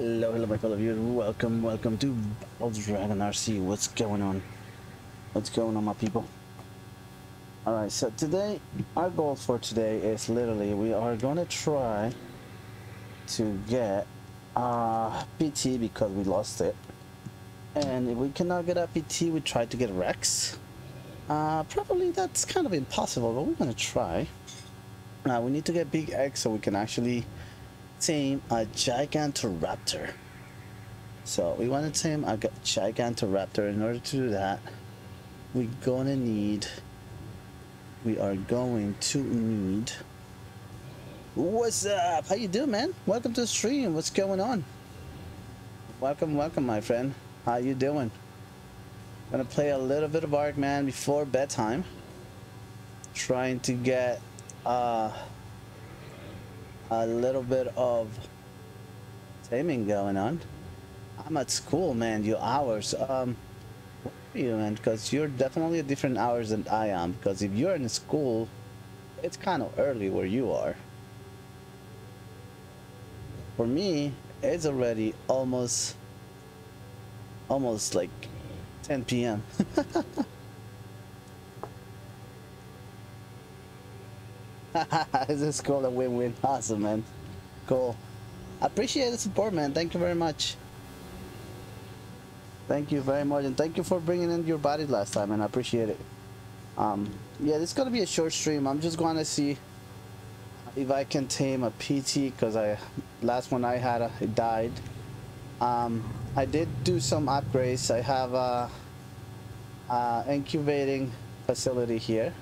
Hello, hello my fellow viewers. Welcome, welcome to Battle Dragon RC. What's going on? What's going on my people? Alright, so today, our goal for today is literally we are gonna try to get uh, PT because we lost it. And if we cannot get a PT, we try to get Rex. Uh, probably that's kind of impossible, but we're gonna try. Uh, we need to get Big X so we can actually tame a Gigantoraptor. So we want to tame a Gigantoraptor. In order to do that, we're gonna need. We are going to need. What's up? How you doing, man? Welcome to the stream. What's going on? Welcome, welcome, my friend. How you doing? Gonna play a little bit of Ark, man, before bedtime. Trying to get uh a little bit of taming going on. I'm at school, man. Your hours. Um, what are you man, because you're definitely a different hours than I am. Because if you're in school, it's kind of early where you are. For me, it's already almost, almost like 10 p.m. this is cool, a win-win. Awesome, man. Cool. Appreciate the support, man. Thank you very much. Thank you very much, and thank you for bringing in your body last time, and I appreciate it. Um, yeah, this is gonna be a short stream. I'm just going to see if I can tame a PT, because I last one I had, uh, it died. Um, I did do some upgrades. I have a, a incubating facility here.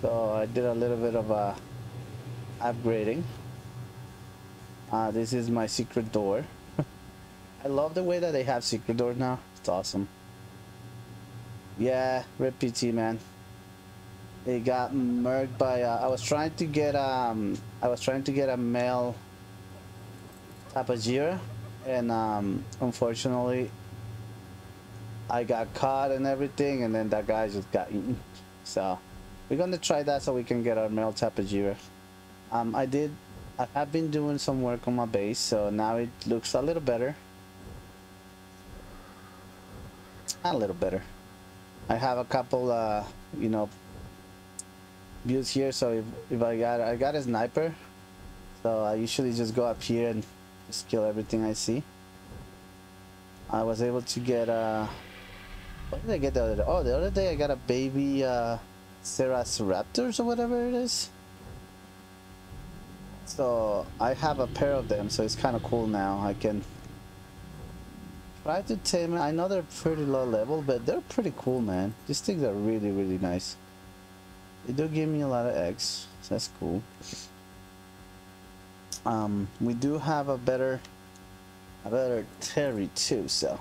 So I did a little bit of uh, upgrading. Uh, this is my secret door. I love the way that they have secret doors now. It's awesome. Yeah, Rip PT man. They got murked by. Uh, I was trying to get um. I was trying to get a male Tapejara, and um, unfortunately, I got caught and everything, and then that guy just got eaten. So. We're gonna try that so we can get our male Tapejara. Um, I did, I have been doing some work on my base, so now it looks a little better. A little better. I have a couple, uh, you know, views here, so if, if I got, I got a sniper, so I usually just go up here and just kill everything I see. I was able to get, uh, what did I get the other day? Oh, the other day I got a baby, uh, Cerasiraptors or whatever it is. So I have a pair of them, so it's kind of cool now. I can try to tame. I know they're pretty low level, but they're pretty cool, man. These things are really, really nice. They do give me a lot of eggs, so that's cool. Um, we do have a better, a better Terry too. So,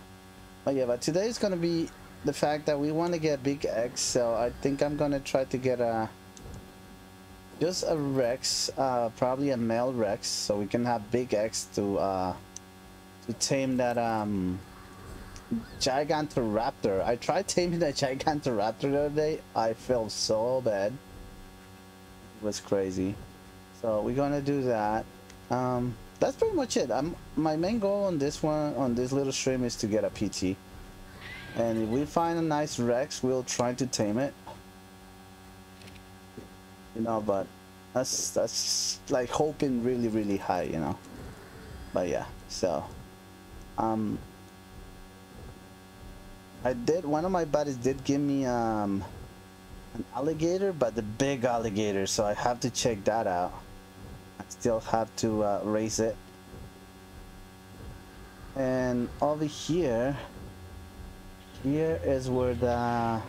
but yeah, but today is gonna be the fact that we want to get big X, so I think I'm gonna try to get a just a Rex, uh, probably a male Rex, so we can have big X to uh, to tame that um Gigantoraptor. I tried taming that Gigantoraptor the other day. I felt so bad. It was crazy. So we're gonna do that. Um, that's pretty much it. I'm my main goal on this one on this little stream is to get a PT. And if we find a nice Rex, we'll try to tame it. You know, but that's that's like hoping really really high, you know. But yeah, so um I did one of my buddies did give me um an alligator, but the big alligator, so I have to check that out. I still have to uh, raise it. And over here here is where the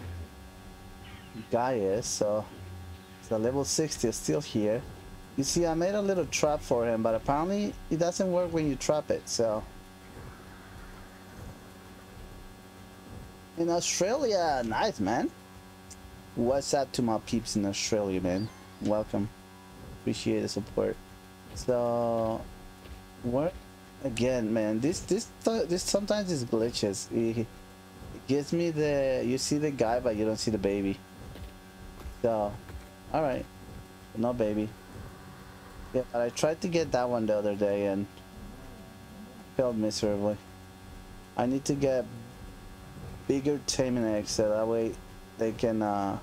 guy is so the level 60 is still here. You see I made a little trap for him but apparently it doesn't work when you trap it so. In Australia nice man. What's up to my peeps in Australia man? Welcome. Appreciate the support. So what again man. This this this sometimes is glitches. It, gives me the you see the guy but you don't see the baby so all right no baby yeah but i tried to get that one the other day and failed miserably. I need to get bigger taming eggs so that way they can, uh,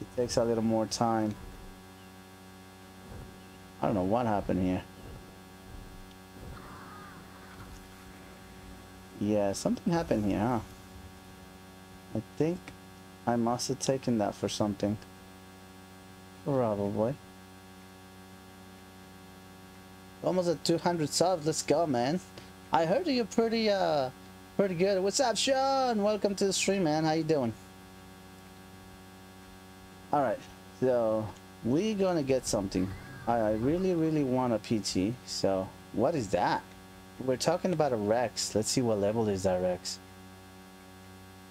it takes a little more time. I don't know what happened here. Yeah, something happened here, huh? I think I must have taken that for something. Probably. Almost at 200 subs. Let's go, man. I heard you're pretty, uh, pretty good. What's up, Sean? Welcome to the stream, man. How you doing? All right. So we're gonna get something. I really, really want a PT. So what is that? We're talking about a Rex. Let's see what level is that Rex.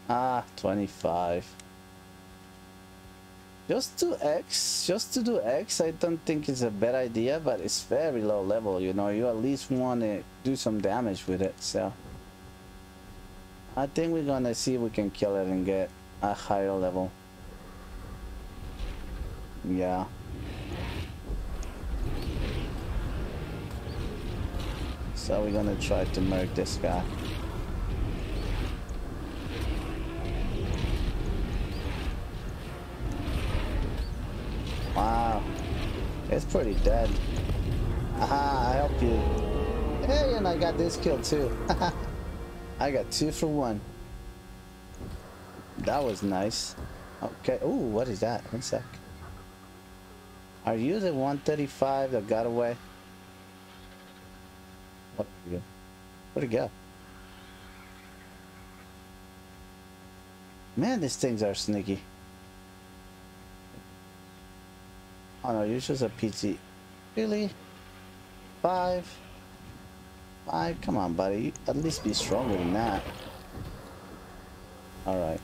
Ah, 25. Just do X, just to do X, I don't think it's a bad idea, but it's very low level, you know, you at least want to do some damage with it, so. I think we're gonna see if we can kill it and get a higher level. Yeah. So we're gonna try to murk this guy. Wow. It's pretty dead. Aha, I help you. Hey, and I got this kill too. I got two for one. That was nice. Okay. Ooh, what is that? One sec. Are you the 135 that got away? What you? Where'd it go? Man, these things are sneaky. Oh no, you're just a PT. Really? Five? Five? Come on, buddy. At least be stronger than that. Alright.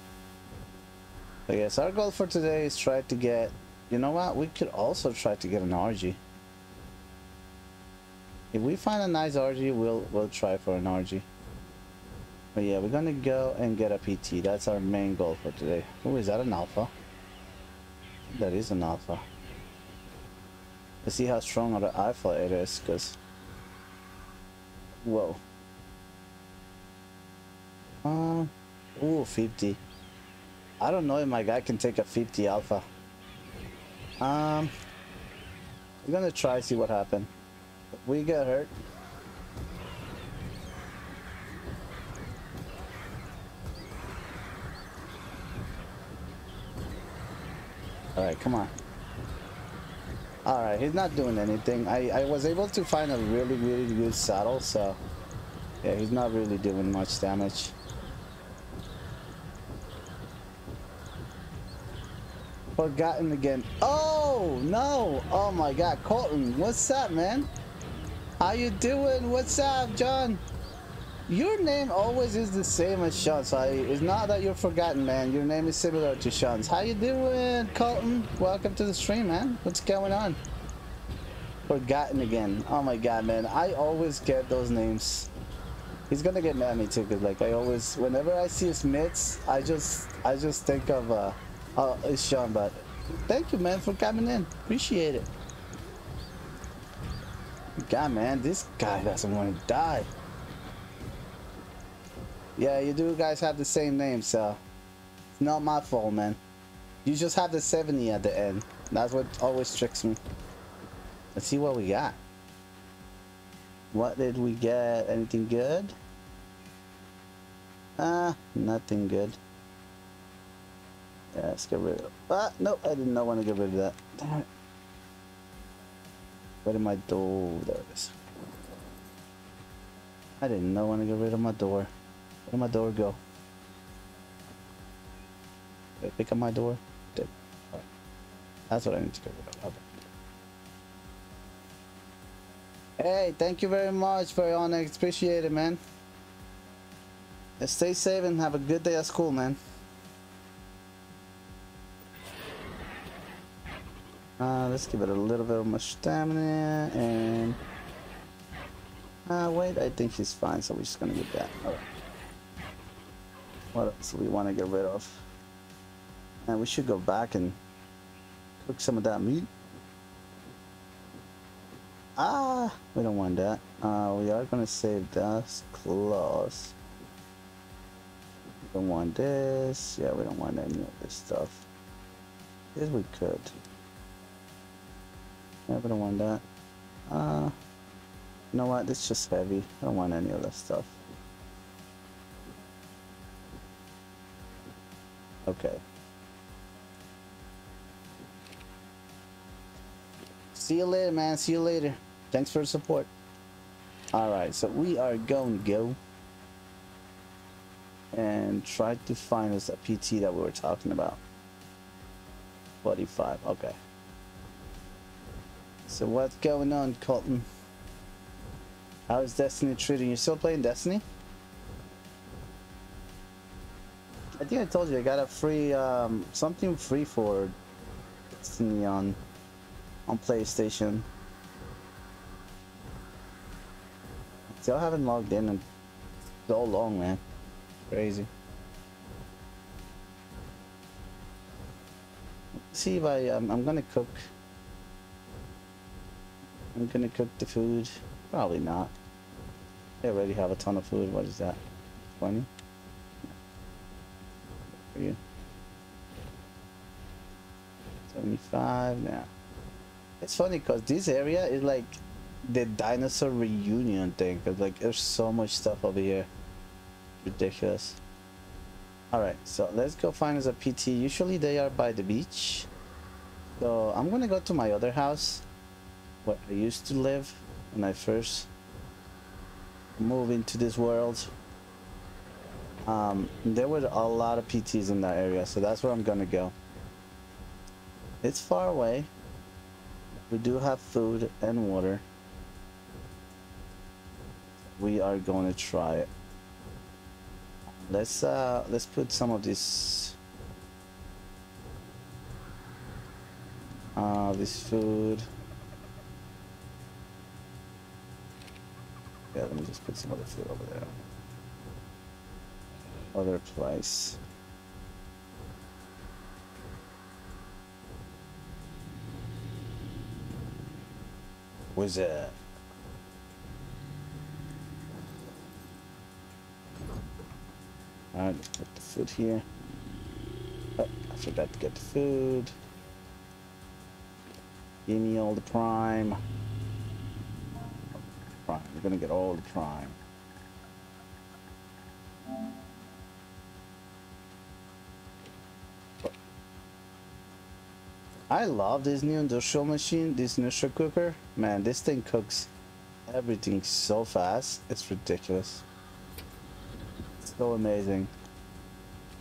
I guess our goal for today is try to get... You know what? We could also try to get an RG. If we find a nice RG, we'll, we'll try for an RG. But yeah, we're gonna go and get a PT. That's our main goal for today. Oh, is that an alpha? That is an alpha. Let's see how strong of the alpha it is, because... Whoa. Uh, ooh, 50. I don't know if my guy can take a 50 alpha. Um, I'm gonna try see what happened. We get hurt. Alright, come on. Alright, he's not doing anything. I, I was able to find a really, really good saddle, so... Yeah, he's not really doing much damage. Forgotten again. Oh, no! Oh my god, Colton, what's up, man? How you doing? What's up, John? Your name always is the same as Sean, so I, it's not that you're forgotten, man. Your name is similar to Sean's. How you doing, Colton? Welcome to the stream, man. What's going on? Forgotten again. Oh my god, man. I always get those names. He's gonna get mad at me too, cause like I always, whenever I see his mitts, I just, I just think of, uh, oh, it's Sean. But thank you, man, for coming in. Appreciate it. God, man, this guy doesn't want to die. Yeah, you do guys have the same name, so it's not my fault, man. You just have the 70 at the end. That's what always tricks me. Let's see what we got. What did we get? Anything good? Ah, uh, nothing good. Yeah, let's get rid of Ah, nope, I did not want to get rid of that. Damn it. Where did my door? There it is. I did not want to get rid of my door. Where'd my door go? Did I pick up my door? Did. Right. That's what I need to rid of. Okay. Hey, thank you very much for Onyx. Appreciate it, man. Stay safe and have a good day at school, man. Uh, let's give it a little bit of more stamina and... Uh, wait, I think he's fine, so we're just gonna get that. What else we want to get rid of? And we should go back and cook some of that meat. Ah, we don't want that. Uh, we are gonna save this clause. We don't want this. Yeah, we don't want any of this stuff. Yes, we could. Yeah, we don't want that. Uh, you know what? It's just heavy. I don't want any of that stuff. Okay. See you later, man. See you later. Thanks for the support. Alright, so we are going to go and try to find us a PT that we were talking about. 45, okay. So what's going on, Colton? How is Destiny treating you? Still playing Destiny? I think I told you I got a free, um, something free for Destiny on, on PlayStation. Still haven't logged in in so long, man. Crazy. See if I, um, I'm gonna cook. I'm gonna cook the food. Probably not. I already have a ton of food. What is that? 20? For you. 75 now. It's funny because this area is like the dinosaur reunion thing. Cause like there's so much stuff over here. Ridiculous. Alright, so let's go find us a PT. Usually they are by the beach. So I'm gonna go to my other house. Where I used to live when I first moved into this world. Um, there were a lot of PTs in that area, so that's where I'm gonna go. It's far away. We do have food and water. We are going to try it. Let's uh let's put some of this uh this food Yeah, let me just put some of other food over there. Other place. Was it? Alright, put the food here. Oh, I forgot to get the food. Give me all the prime. Prime. We're gonna get all the prime. I love this new industrial machine, this industrial cooker. Man, this thing cooks everything so fast. It's ridiculous. So amazing.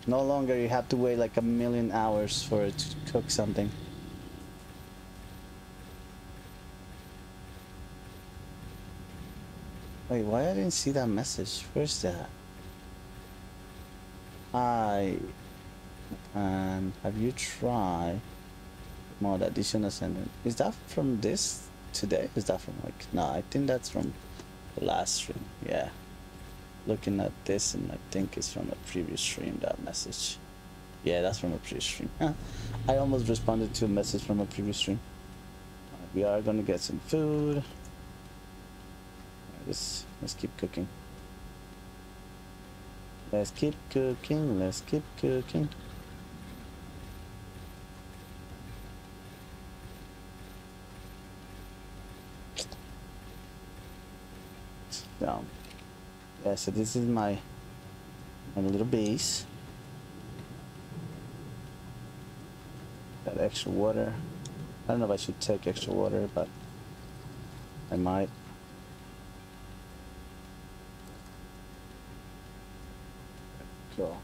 No longer you have to wait like a million hours for it to cook something. Wait, why I didn't see that message? Where's that? Hi. And um, have you tried mod addition ascendant? Is that from this today? Is that from like no, I think that's from the last stream. Yeah. Looking at this and I think it's from a previous stream that message. Yeah, that's from a previous stream. I almost responded to a message from a previous stream. We are gonna get some food. Let's let's keep cooking. Let's keep cooking. Let's keep cooking. So, yeah. So this is my my little base. Got extra water. I don't know if I should take extra water, but I might. Cool.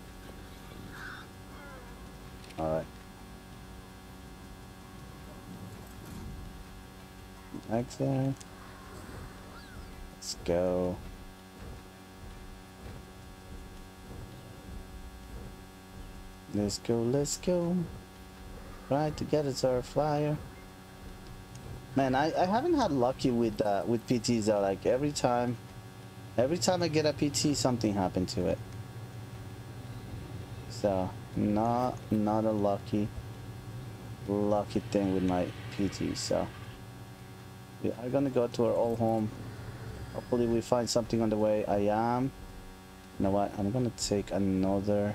Alright. There. Let's go. Let's go, let's go. Right together to our flyer. Man, I, I haven't had lucky with uh, with PTs though. Like every time, every time I get a PT, something happened to it. So not not a lucky lucky thing with my PT. So We are gonna go to our old home. Hopefully we find something on the way. I am. You know what? I'm gonna take another.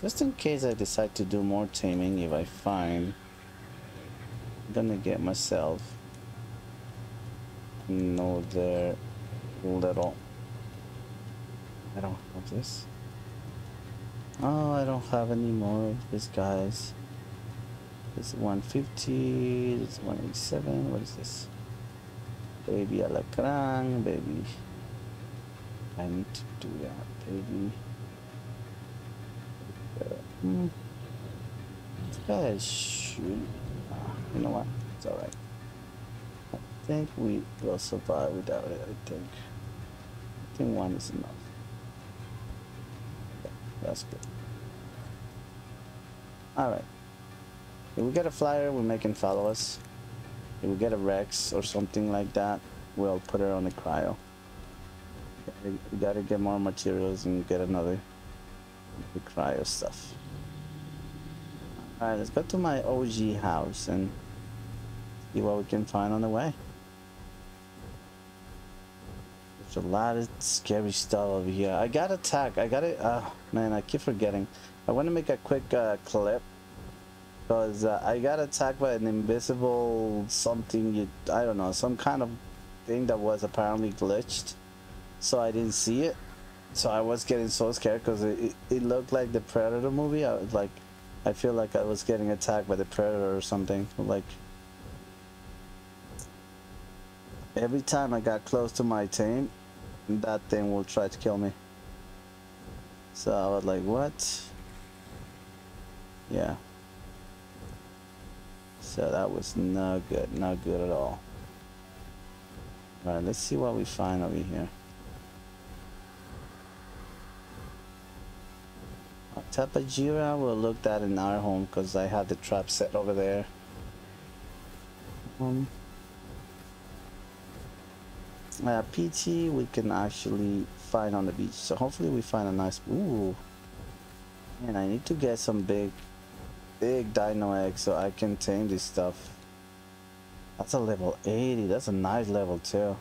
Just in case I decide to do more taming if I find. I'm gonna get myself another little. I don't have this. Oh, I don't have any more of these guys. This 150, this 187, what is this? Baby alacran, baby. I need to do that, baby. Uh, hmm. Guy shoot. Ah, you know what? It's alright. I think we will survive without it, I think. I think one is enough. Yeah, that's good. Alright. If we get a flyer, we make him follow us. If we get a Rex or something like that, we'll put her on the cryo. We gotta get more materials and get another the cryo stuff. Alright, let's go to my OG house and see what we can find on the way. There's a lot of scary stuff over here. I got attacked. I got it. Uh, man, I keep forgetting. I want to make a quick uh, clip because uh, I got attacked by an invisible something, you, I don't know, some kind of thing that was apparently glitched. So I didn't see it. So I was getting so scared because it, it, it, looked like the Predator movie. I was like, I feel like I was getting attacked by the Predator or something. Like, every time I got close to my team, that thing will try to kill me. So I was like, what? Yeah. So that was not good, not good at all. Alright, let's see what we find over here. Tapejara will look that in our home because I have the trap set over there. Um, uh, PT we can actually find on the beach. So hopefully we find a nice... Ooh. And I need to get some big big dino egg so I can tame this stuff. That's a level 80. That's a nice level too.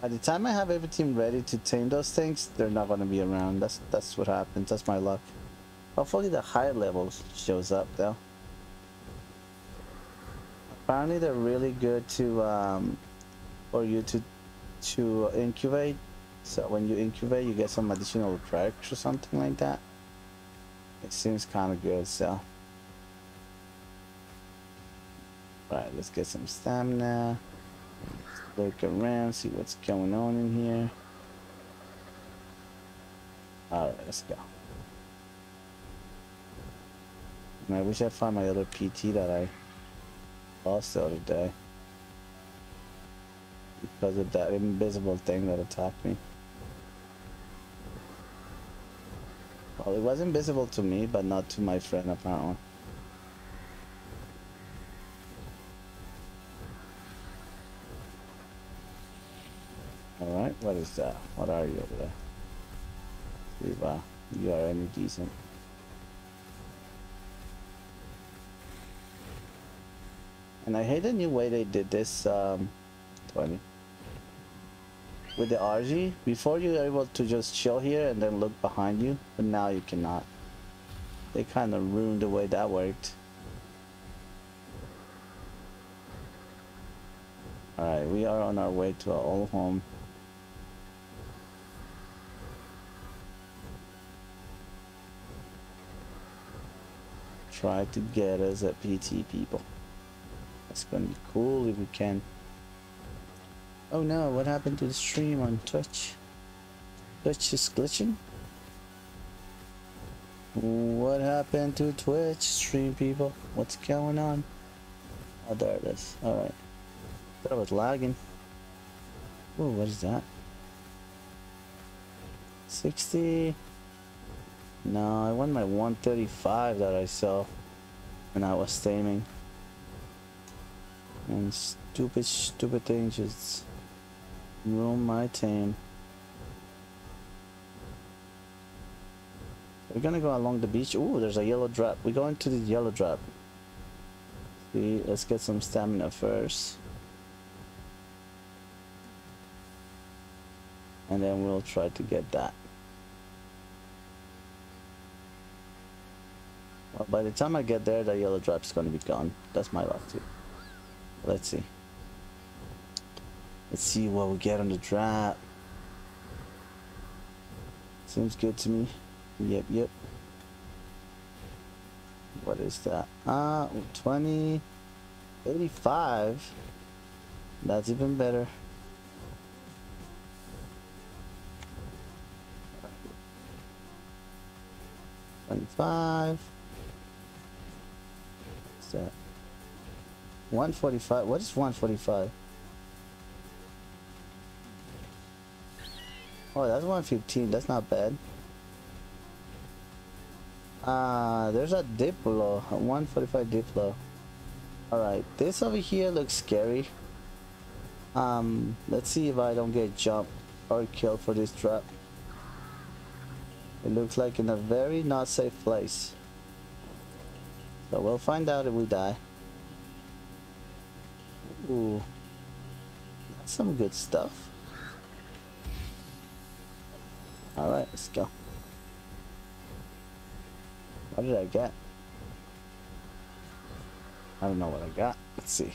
By the time I have everything ready to tame those things, they're not gonna be around. That's that's what happens. That's my luck. Hopefully the higher levels shows up though. Apparently they're really good to um, for you to to incubate. So when you incubate, you get some additional perks or something like that. It seems kind of good, so. Alright, let's get some stamina. Look around, see what's going on in here. Alright, let's go. I wish I found my other PT that I lost the other day. Because of that invisible thing that attacked me. Well, it was invisible to me, but not to my friend apparently. Alright, what is that? What are you over there? Riva, you are any decent. And I hate the new way they did this, um, 20 with the RG, before you were able to just chill here and then look behind you, but now you cannot. They kind of ruined the way that worked. Alright, we are on our way to our old home. Try to get us a PT people. That's gonna be cool if we can. Oh no, what happened to the stream on Twitch? Twitch is glitching? What happened to Twitch stream people? What's going on? Oh, there it is. Alright. That was lagging. Oh, what is that? 60? No, I want my 135 that I saw when I was taming. And stupid, stupid things just Roam my team. We're gonna go along the beach. Ooh, there's a yellow drop. We go into the yellow drop. See, let's get some stamina first. And then we'll try to get that. Well, by the time I get there, the yellow drop is going to be gone. That's my luck too. Let's see. Let's see what we get on the drop. Seems good to me. Yep, yep. What is that? Ah, uh, 20, 85. That's even better. Twenty-five. What's that? One forty-five. What is one forty-five? Oh, that's 115. That's not bad. Ah, uh, there's a Diplo. 145 Diplo. Alright, this over here looks scary. Um, let's see if I don't get jumped or killed for this trap. It looks like in a very not safe place. So we'll find out if we die. Ooh. That's some good stuff. Alright, let's go. What did I get? I don't know what I got. Let's see.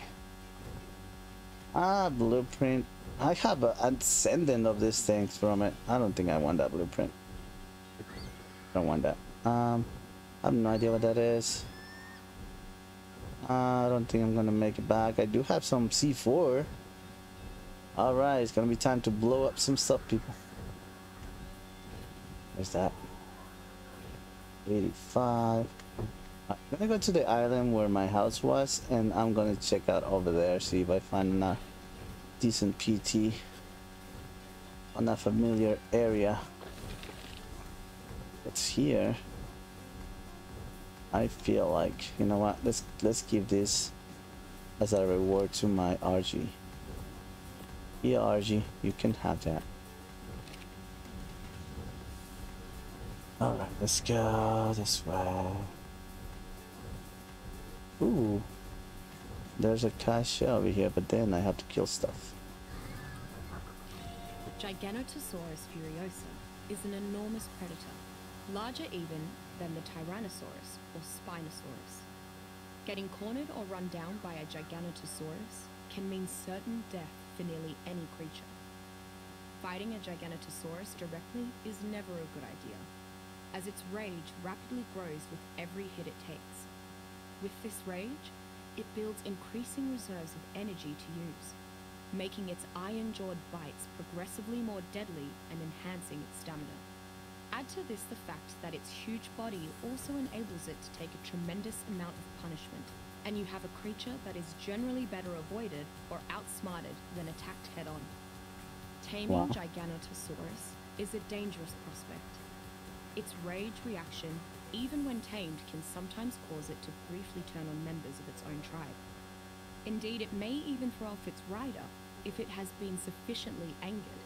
Ah, blueprint. I have an ascendant of these things from it. I don't think I want that blueprint. Don't want that. Um, I have no idea what that is. Uh, I don't think I'm gonna make it back. I do have some C4. Alright, it's gonna be time to blow up some stuff, people. Where's that? 85. I'm gonna go to the island where my house was and I'm gonna check out over there, see if I find a decent PT on a familiar area. It's here. I feel like, you know what, let's let's give this as a reward to my RG. Yeah, RG, you can have that. Alright, let's go this way. Ooh. There's a cache over here, but then I have to kill stuff. Giganotosaurus furiosa is an enormous predator, larger even than the Tyrannosaurus or Spinosaurus. Getting cornered or run down by a Giganotosaurus can mean certain death for nearly any creature. Fighting a Giganotosaurus directly is never a good idea, as its rage rapidly grows with every hit it takes. With this rage, it builds increasing reserves of energy to use, making its iron-jawed bites progressively more deadly and enhancing its stamina. Add to this the fact that its huge body also enables it to take a tremendous amount of punishment, and you have a creature that is generally better avoided or outsmarted than attacked head-on. Taming wow. Giganotosaurus is a dangerous prospect, its rage reaction, even when tamed, can sometimes cause it to briefly turn on members of its own tribe. Indeed, it may even throw off its rider if it has been sufficiently angered.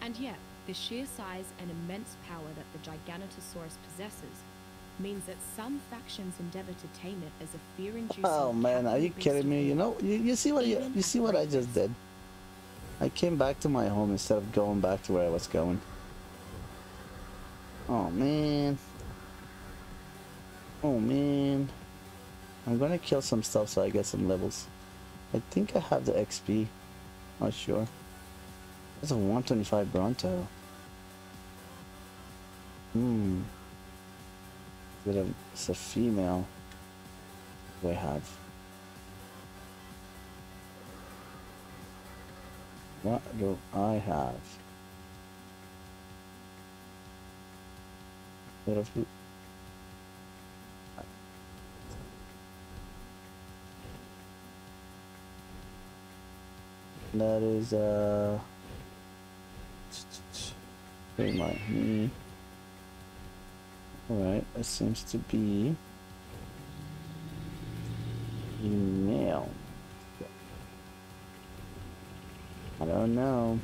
And yet, the sheer size and immense power that the Giganotosaurus possesses means that some factions endeavor to tame it as a fear-inducing. Oh man, are you kidding me? You know, you, you see what you, you see what I just did? I came back to my home instead of going back to where I was going. Oh man. Oh man. I'm gonna kill some stuff so I get some levels. I think I have the XP. Not sure. That's a 125 Bronto. Hmm. It's a female. Do I have? What do I have? That is, uh... Very much. Hmm. Alright, that seems to be... Email. I don't know.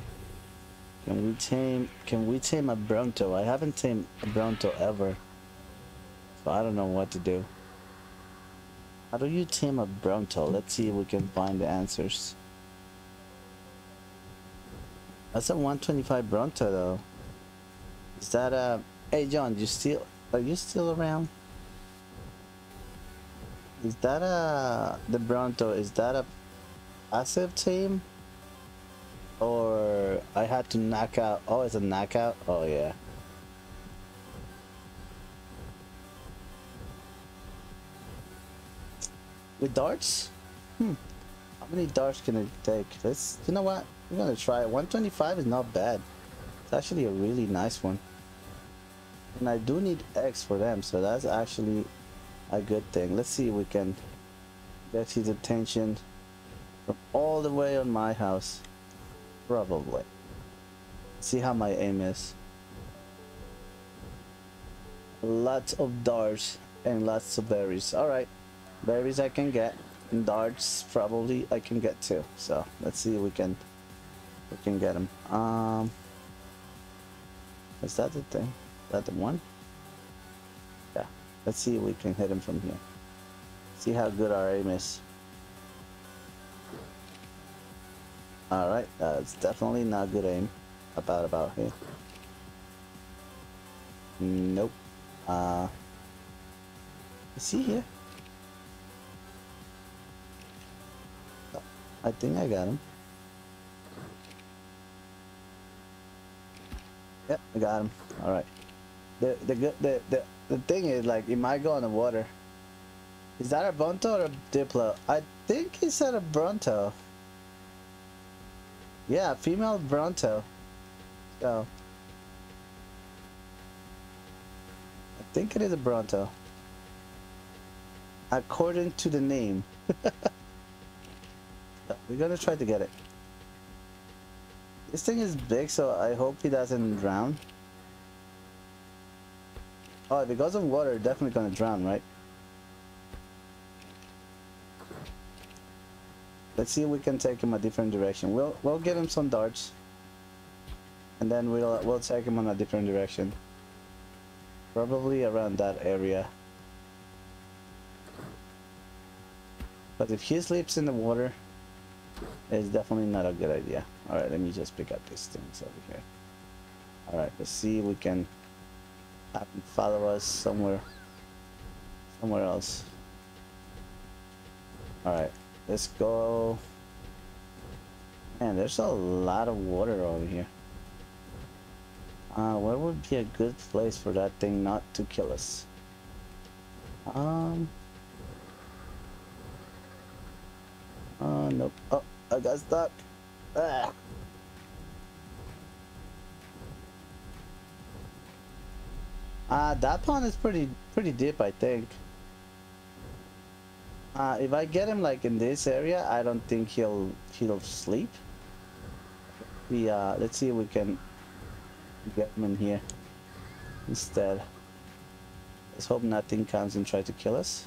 Can we tame can we tame a Bronto? I haven't tamed a Bronto ever. So I don't know what to do. How do you tame a Bronto? Let's see if we can find the answers. That's a 125 Bronto though. Is that a... Hey John, you still... Are you still around? Is that a... The Bronto, is that a passive team? Or I had to knock out... Oh, it's a knockout? Oh yeah. With darts? Hmm. How many darts can it take? Let's, you know what? We're gonna try it. 125 is not bad. It's actually a really nice one. And I do need X for them, so that's actually a good thing. Let's see if we can get his attention from all the way on my house. Probably. See how my aim is. Lots of darts and lots of berries. Alright. Berries I can get. And darts probably I can get too. So let's see if we can we can get them. Um is that the thing? Is that the one? Yeah. Let's see if we can hit him from here. See how good our aim is. Alright, that's definitely not good aim. About about here. Nope. Uh is he here? I think I got him. Yep, I got him. All right. The the good the, the the thing is like he might go on the water. Is that a Bronto or a Diplo? I think he said a Bronto. Yeah, female Bronto. So I think it is a Bronto. According to the name. We're gonna try to get it. This thing is big, so I hope he doesn't drown. Oh, if it goes in water, definitely gonna drown, right? Let's see if we can take him a different direction. We'll we'll get him some darts, and then we'll we'll take him on a different direction. Probably around that area. But if he sleeps in the water, it's definitely not a good idea. Alright, let me just pick up these things over here. Alright, let's see if we can have him follow us somewhere somewhere else. Alright, let's go. Man, there's a lot of water over here. Uh, where would be a good place for that thing not to kill us? Um. Uh, nope. Oh, I got stuck. Ah. Uh, that pond is pretty pretty deep, I think. Uh, if I get him like in this area, I don't think he'll he'll sleep. We uh, let's see if we can get him in here instead. Let's hope nothing comes and try to kill us.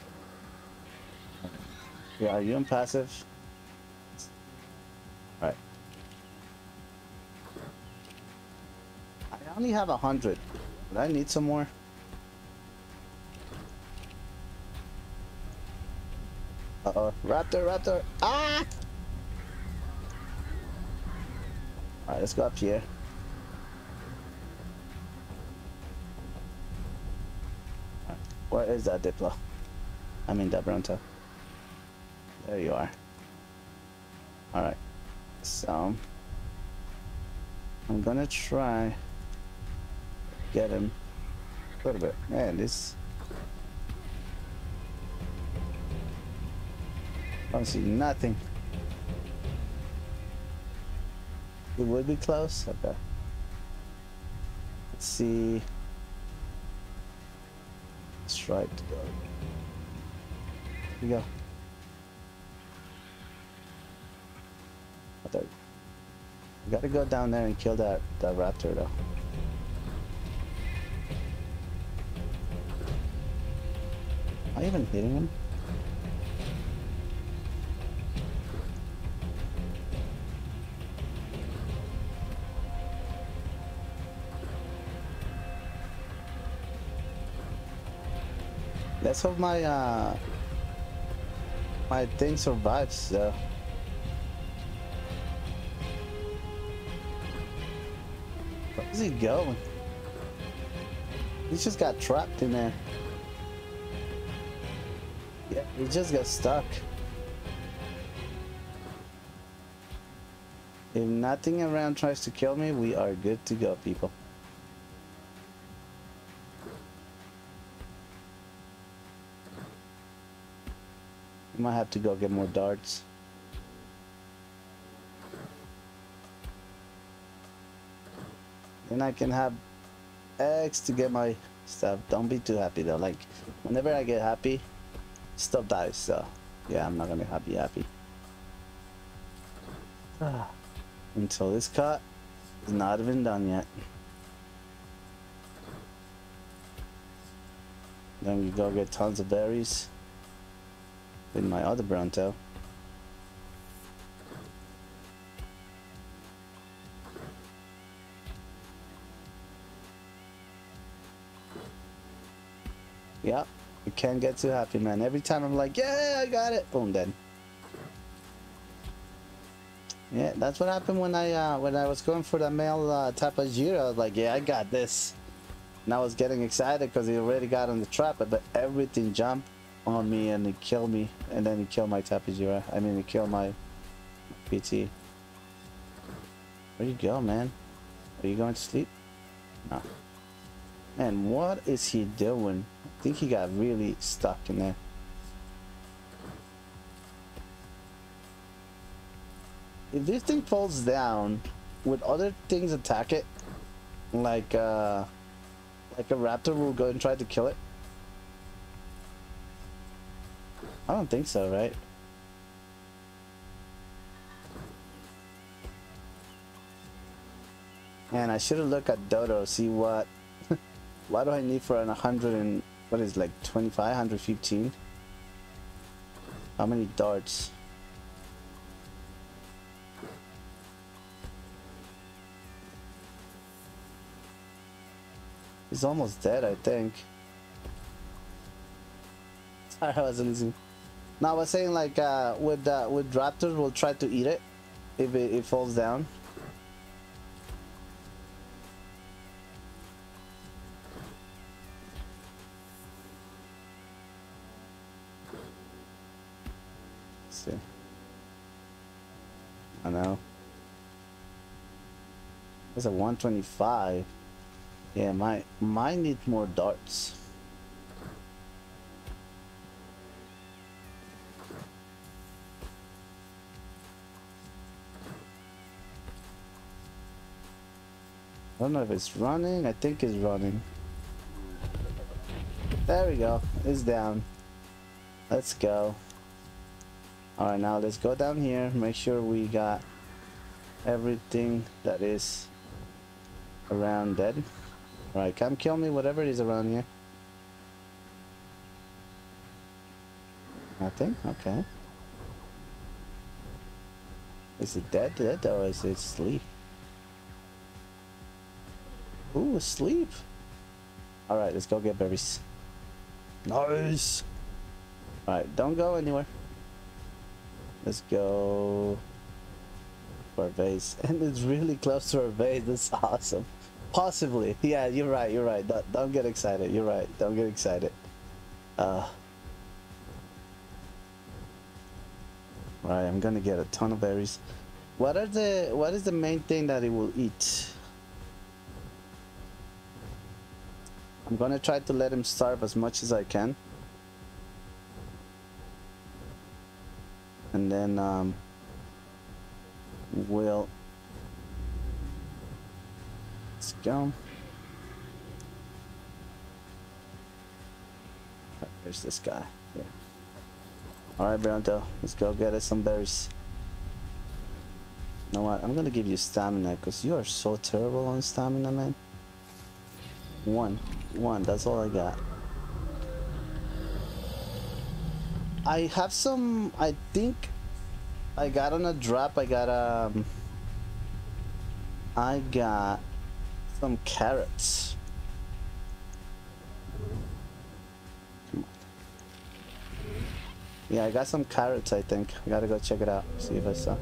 Yeah, are you in passive? Alright. I only have a hundred. But I need some more. Uh-oh. Raptor, raptor. Ah! Alright, let's go up here. Where is that Diplo? I mean that Bronto. There you are. Alright. So I'm gonna try get him a little bit. Man, this don't see nothing. It would be close? Okay. Let's see. Let's try to go. Here we go. There. We gotta go down there and kill that, that raptor though. Am I even hitting him? Let's hope my uh, my thing survives, so. Where's he going? He just got trapped in there. Yeah, he just got stuck. If nothing around tries to kill me, we are good to go, people. Might have to go get more darts. Then I can have X to get my stuff. Don't be too happy though. Like, whenever I get happy, stuff dies. So, yeah, I'm not gonna be happy. Until this cut is not even done yet. Then we go get tons of berries with my other Bronto. Yep, you can't get too happy, man. Every time I'm like, yeah, I got it, boom, dead. Yeah, that's what happened when I uh, when I was going for the male uh, Tapejara. I was like, yeah, I got this. And I was getting excited because he already got on the trap, but everything jumped on me and he killed me. And then he killed my Tapejara. I mean, he killed my PT. Where you go, man? Are you going to sleep? No. Man, what is he doing? I think he got really stuck in there. If this thing falls down, would other things attack it? Like, uh, like a raptor will go and try to kill it? I don't think so, right? Man, I should have looked at Dodo, see what... what do I need for an 100 and... What is like 25, 115? How many darts? He's almost dead, I think. Sorry, I wasn't listening. No, I was saying like uh, with uh, with raptors, we'll try to eat it if it, it falls down. See. I know. It's a 125. Yeah, my mine needs more darts. I don't know if it's running. I think it's running. There we go. It's down. Let's go. Alright, now let's go down here. Make sure we got everything that is around dead. Alright, come kill me, whatever it is around here. Nothing? Okay. Is it dead? Dead or is it asleep? Ooh, asleep. Alright, let's go get berries. Nice! Alright, don't go anywhere. Let's go for our base. And it's really close to our base. That's awesome. Possibly. Yeah, you're right. You're right. Don't, don't get excited. You're right. Don't get excited. Uh. Right, I'm gonna get a ton of berries. What are the what is the main thing that it will eat? I'm gonna try to let him starve as much as I can. And then um we'll let's go. There's this guy. Yeah. Alright, Bronto, let's go get us some berries. You know what? I'm gonna give you stamina because you are so terrible on stamina, man. One. One, that's all I got. I have some, I think I got on a drop, I got, um, I got some carrots. Yeah, I got some carrots, I think. I gotta go check it out. See if I saw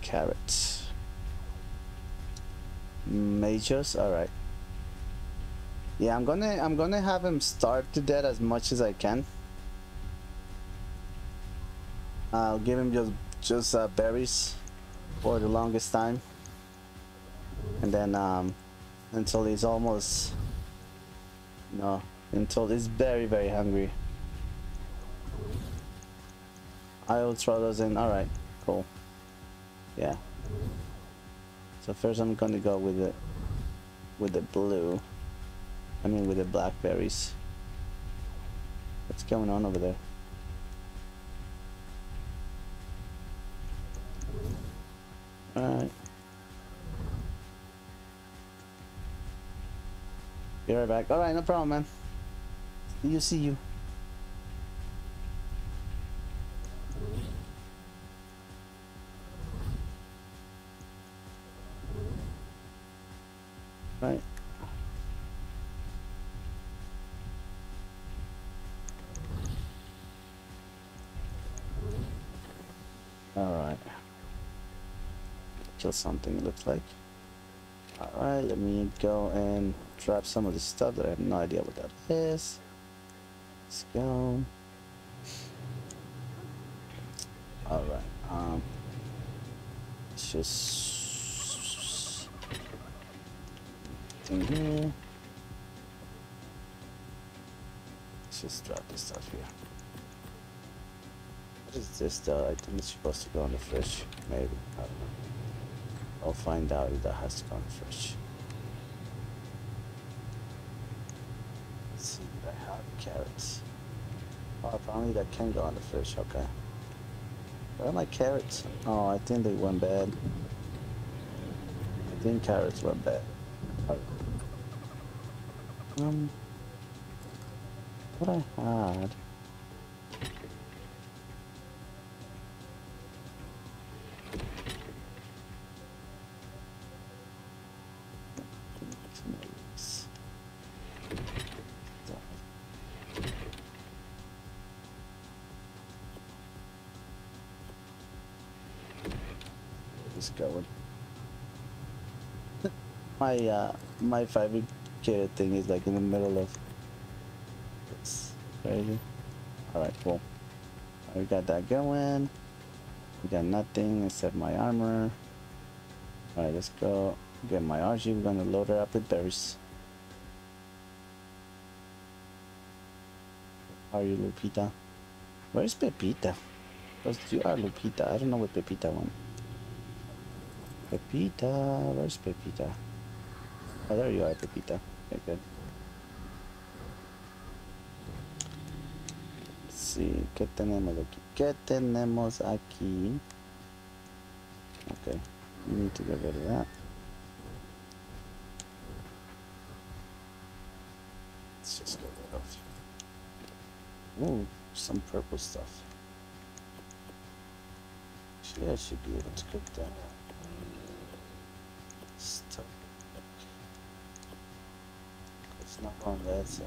carrots. Majors, alright. Yeah, I'm gonna I'm gonna have him starve to death as much as I can. I'll give him just just uh, berries for the longest time, and then um, until he's almost no until he's very very hungry. I will throw those in. All right, cool. Yeah. So first I'm gonna go with the with the blue. I mean with the blackberries. What's going on over there? Alright. Be right back. Alright, no problem, man. You see you. Kill something it looks like. Alright, let me go and drop some of the stuff that I have no idea what that is. Let's go. Alright, um let's just here. Let's just drop this stuff here. What is this though? I think it's supposed to go in the fridge. Maybe. I don't know. I'll find out if that has to go in the. Let's see if I have carrots. Oh, apparently that can go on the fridge. Okay. Where are my carrots? Oh, I think they went bad. I think carrots went bad. Um, what I had. My uh, my thing is like in the middle of. It's crazy. All right, cool. We got that going. We got nothing except my armor. All right, let's go get my RG. We're gonna load her up with berries. Are you, Lupita? Where's Pepita? Because you are Lupita. I don't know what Pepita went. Pepita, where's Pepita? Oh, there you are, Pepita. Okay, good. Let's see, ¿qué tenemos aquí? ¿Qué tenemos aquí? Okay, we need to get rid of that. Let's just get rid of. Ooh, some purple stuff. Yeah, I should be able to cook that. Stuff. It's not so.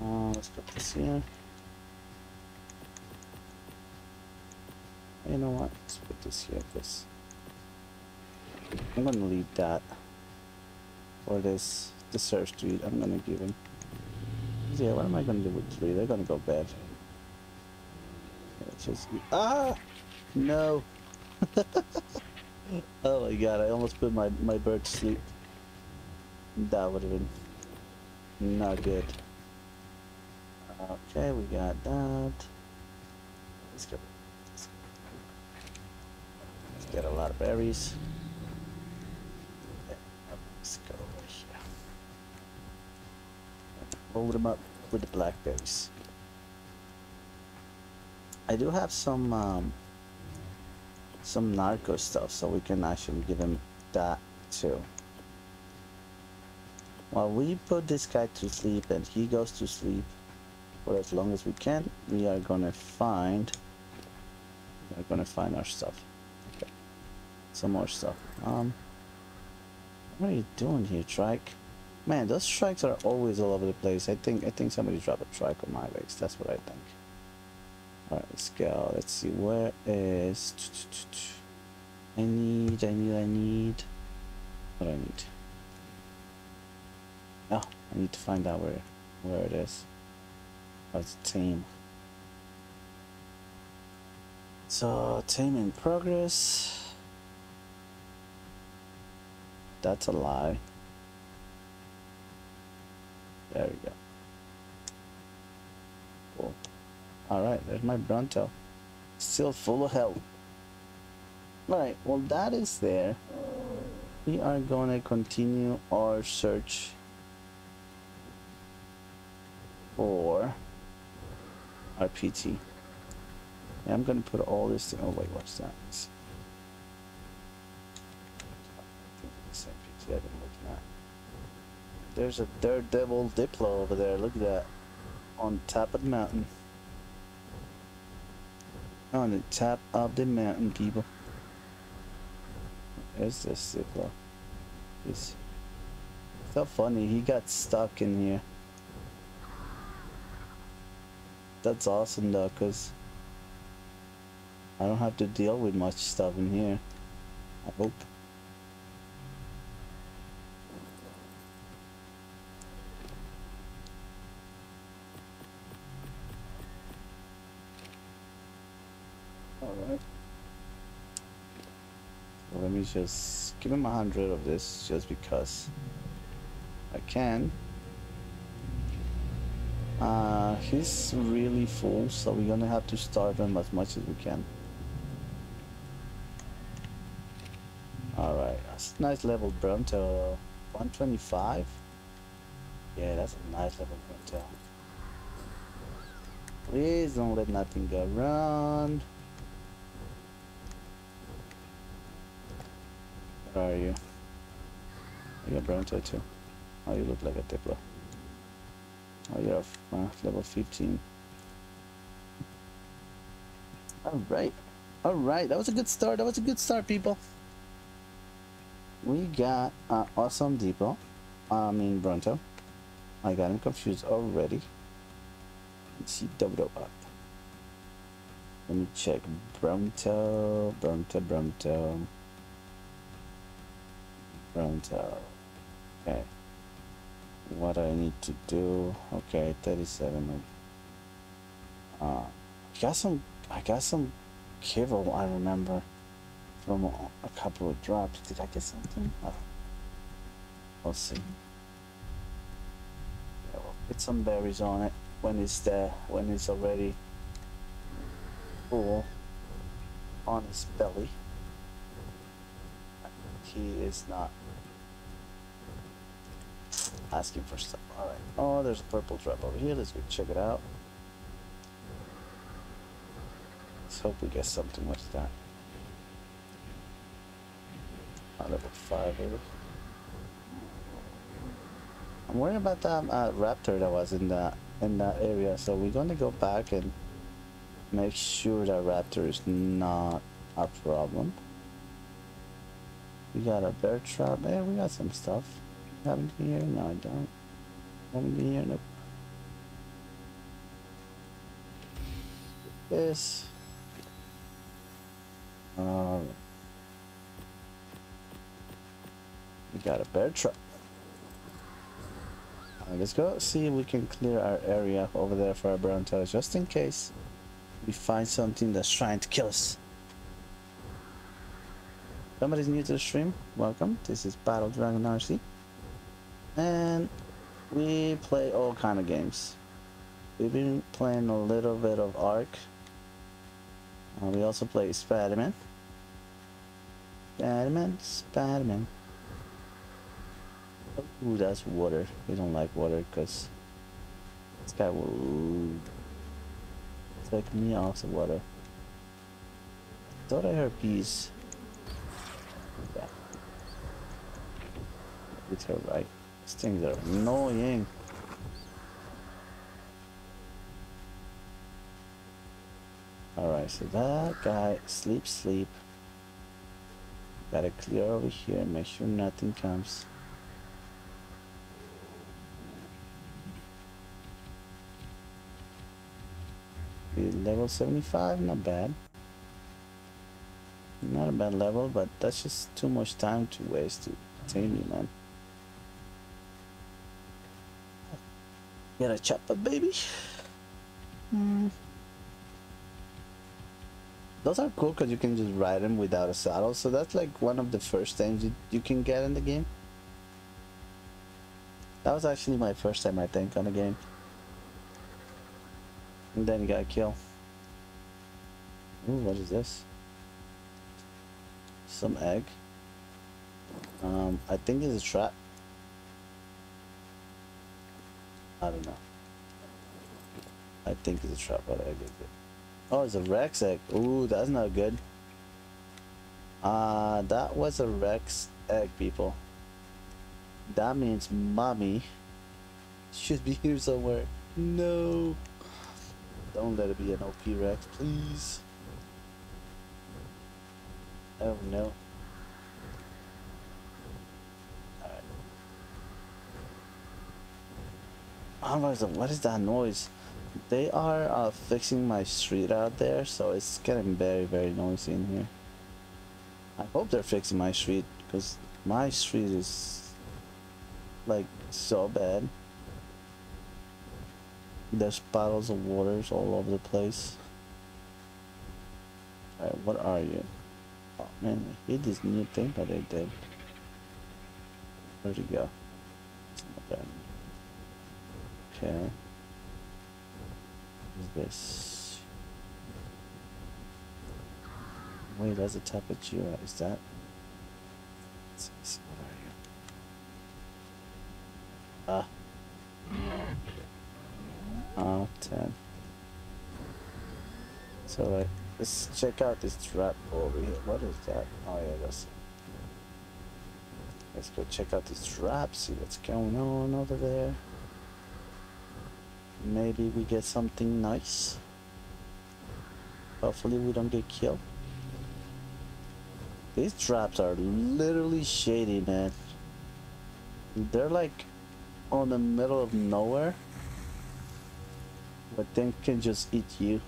Uh, let's put this here. You know what? Let's put this here, because I'm gonna leave that for this dessert street. I'm gonna give him. Yeah, what am I gonna do with three? They're gonna go bad. Let's just ah no. oh my god! I almost put my my bird to sleep. That would have been not good. Okay, we got that. Let's get let's get a lot of berries. Let's go over here. Load them up with the blackberries. I do have some um, some narco stuff, so we can actually give him that too. While we put this guy to sleep and he goes to sleep for as long as we can, we are gonna find we are gonna find our stuff. Okay. Some more stuff. Um what are you doing here, Trike? Man, those Trikes are always all over the place. I think I think somebody dropped a Trike on my base. That's what I think. Alright, let's go. Let's see. Where is... I need, I need, I need... What do I need? Oh, I need to find out where, where it is. Oh, it's team. So, team in progress. That's a lie. There we go. Alright, there's my Bronto. Still full of health. Alright, well that is there. We are gonna continue our search for our PT. I'm gonna put all this to, oh wait, what's that? There's a Daredevil Diplo over there, look at that. On top of the mountain. On the top of the mountain, people. There's this Diplo. It's so funny, he got stuck in here. That's awesome though, cause I don't have to deal with much stuff in here. I hope. Alright. Let me just give him a hundred of this just because I can. Uh, he's really full, so we're gonna have to starve him as much as we can. Alright, that's a nice level Bronto. 125? Yeah, that's a nice level Bronto. Please don't let nothing go wrong. Where are you? You're Bronto too. Oh, you look like a Diplo. Oh, you're uh, level 15. Alright. Alright, that was a good start. That was a good start, people. We got uh, Awesome Depot. I mean, Bronto. I got him confused already. Let's see Dodo up. Let me check. Bronto, Bronto, Bronto. Bronto. Okay what I need to do. Okay, 37. Uh, I got some, I got some kibble, I remember, from a, a couple of drops. Did I get something? Oh. We'll see. Yeah, we'll put some berries on it when it's there, when it's already full on his belly. He is not asking for stuff. Alright. Oh, there's a purple drop over here. Let's go check it out. Let's hope we get something. with that? Level 5 maybe. I'm worried about that uh, raptor that was in that in that area, so we're gonna go back and make sure that raptor is not a problem. We got a bear trap. Yeah, we got some stuff. Haven't been here? No, I don't. Haven't been here? Nope. This. Uh, we got a bear. Uh, let's go see if we can clear our area over there for our Bronto, just in case we find something that's trying to kill us. Somebody's new to the stream, welcome. This is Battle Dragon RC and we play all kind of games. We've been playing a little bit of Ark. Uh, we also play Spider-Man. Spider-Man, Spider-Man. Ooh, that's water. We don't like water because this guy will take me off the water. I Thought I heard bees. Yeah. It's her right. These things are annoying. Alright, so that guy, sleep, sleep. Gotta clear over here, make sure nothing comes. Level 75, not bad. Not a bad level, but that's just too much time to waste to tame you, man. Get a chopper, baby. Hmm. Those are cool because you can just ride them without a saddle. So that's like one of the first things you, you can get in the game. That was actually my first time, I think, on the game. And then you got a kill. Ooh, what is this? Some egg. Um, I think it's a trap. I don't know. I think it's a trap, but I is it? Oh, it's a Rex egg. Ooh, that's not good. Uh, that was a Rex egg, people. That means mommy should be here somewhere. No. Don't let it be an OP Rex, please. Oh no. Alright. what is that noise? They are uh, fixing my street out there, so it's getting very, very noisy in here. I hope they're fixing my street, because my street is like so bad. There's bottles of waters all over the place. Alright, what are you? Oh man, I hate this new thing that they did. Where'd you go? What is this? Wait, that's a Tapejara. Is that? You? Ah. Oh, 10. So like, let's check out this trap over here. What is that? Oh yeah, that's Let's go check out this trap, see what's going on over there. Maybe we get something nice. Hopefully we don't get killed. These traps are literally shady, man. They're like on the middle of nowhere but then can just eat you.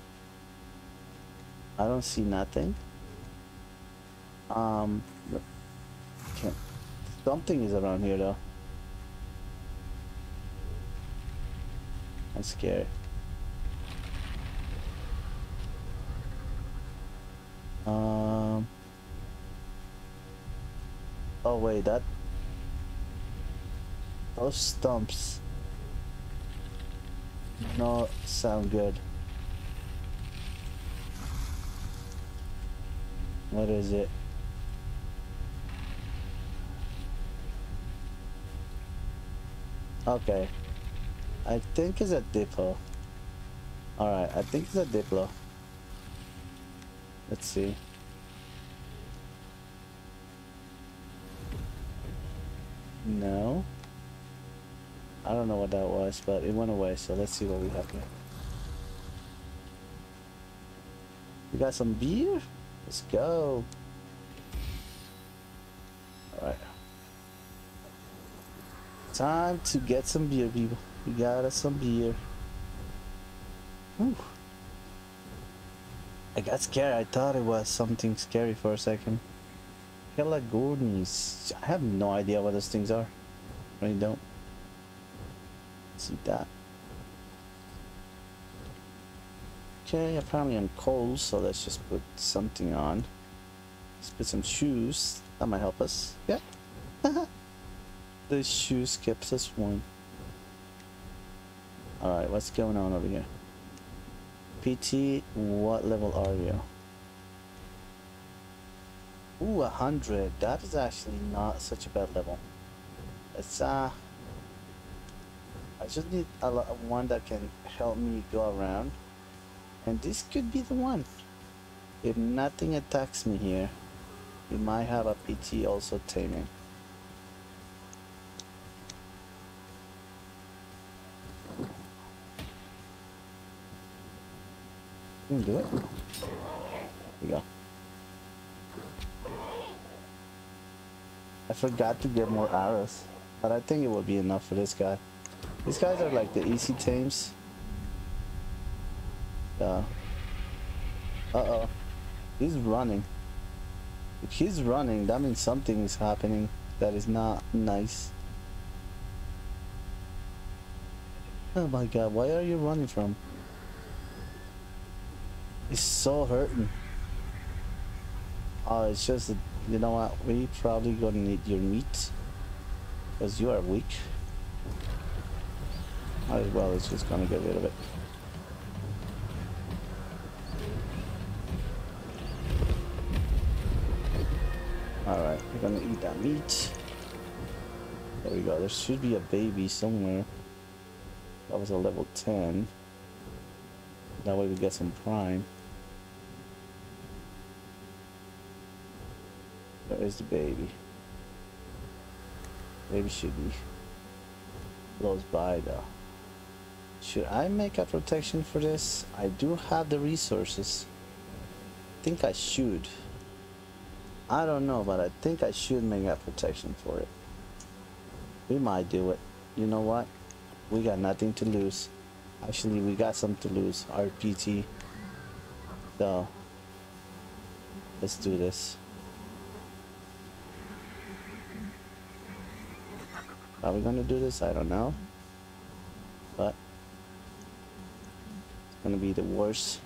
I don't see nothing. Um, something is around here though. That's scary. Um. Oh wait, that those stumps not sound good. What is it? Okay. I think it's a Diplo. Alright, I think it's a Diplo. Let's see. No. I don't know what that was, but it went away, so let's see what we have here. We got some beer? Let's go. Alright. Time to get some beer, people. We got us some beer. Whew. I got scared. I thought it was something scary for a second. Pelagornis. I have no idea what those things are. I really don't see that. Okay, apparently I'm cold, so let's just put something on. Let's put some shoes. That might help us. Yeah. the shoes skips us one. Alright, what's going on over here? PT, what level are you? Ooh, a hundred. That is actually not such a bad level. Let's uh I just need a one that can help me go around. And this could be the one. If nothing attacks me here, you might have a PT also taming. You can do it. We go. I forgot to get more arrows, but I think it will be enough for this guy. These guys are like the easy tames. Yeah. Uh-oh. He's running. If he's running, that means something is happening that is not nice. Oh my god, why are you running from? It's so hurting. Oh, it's just that, you know what, we probably gonna need your meat. Because you are weak. Might As well, it's just gonna get rid of it. Alright, we're gonna eat that meat. There we go, there should be a baby somewhere. That was a level 10. That way we get some prime. Where is the baby? Baby should be close by though. Should I make a protection for this? I do have the resources. I think I should. I don't know, but I think I should make a protection for it. We might do it. You know what? We got nothing to lose. Actually, we got something to lose. RPT. So, let's do this. Are we gonna do this? I don't know. But, it's gonna be the worst.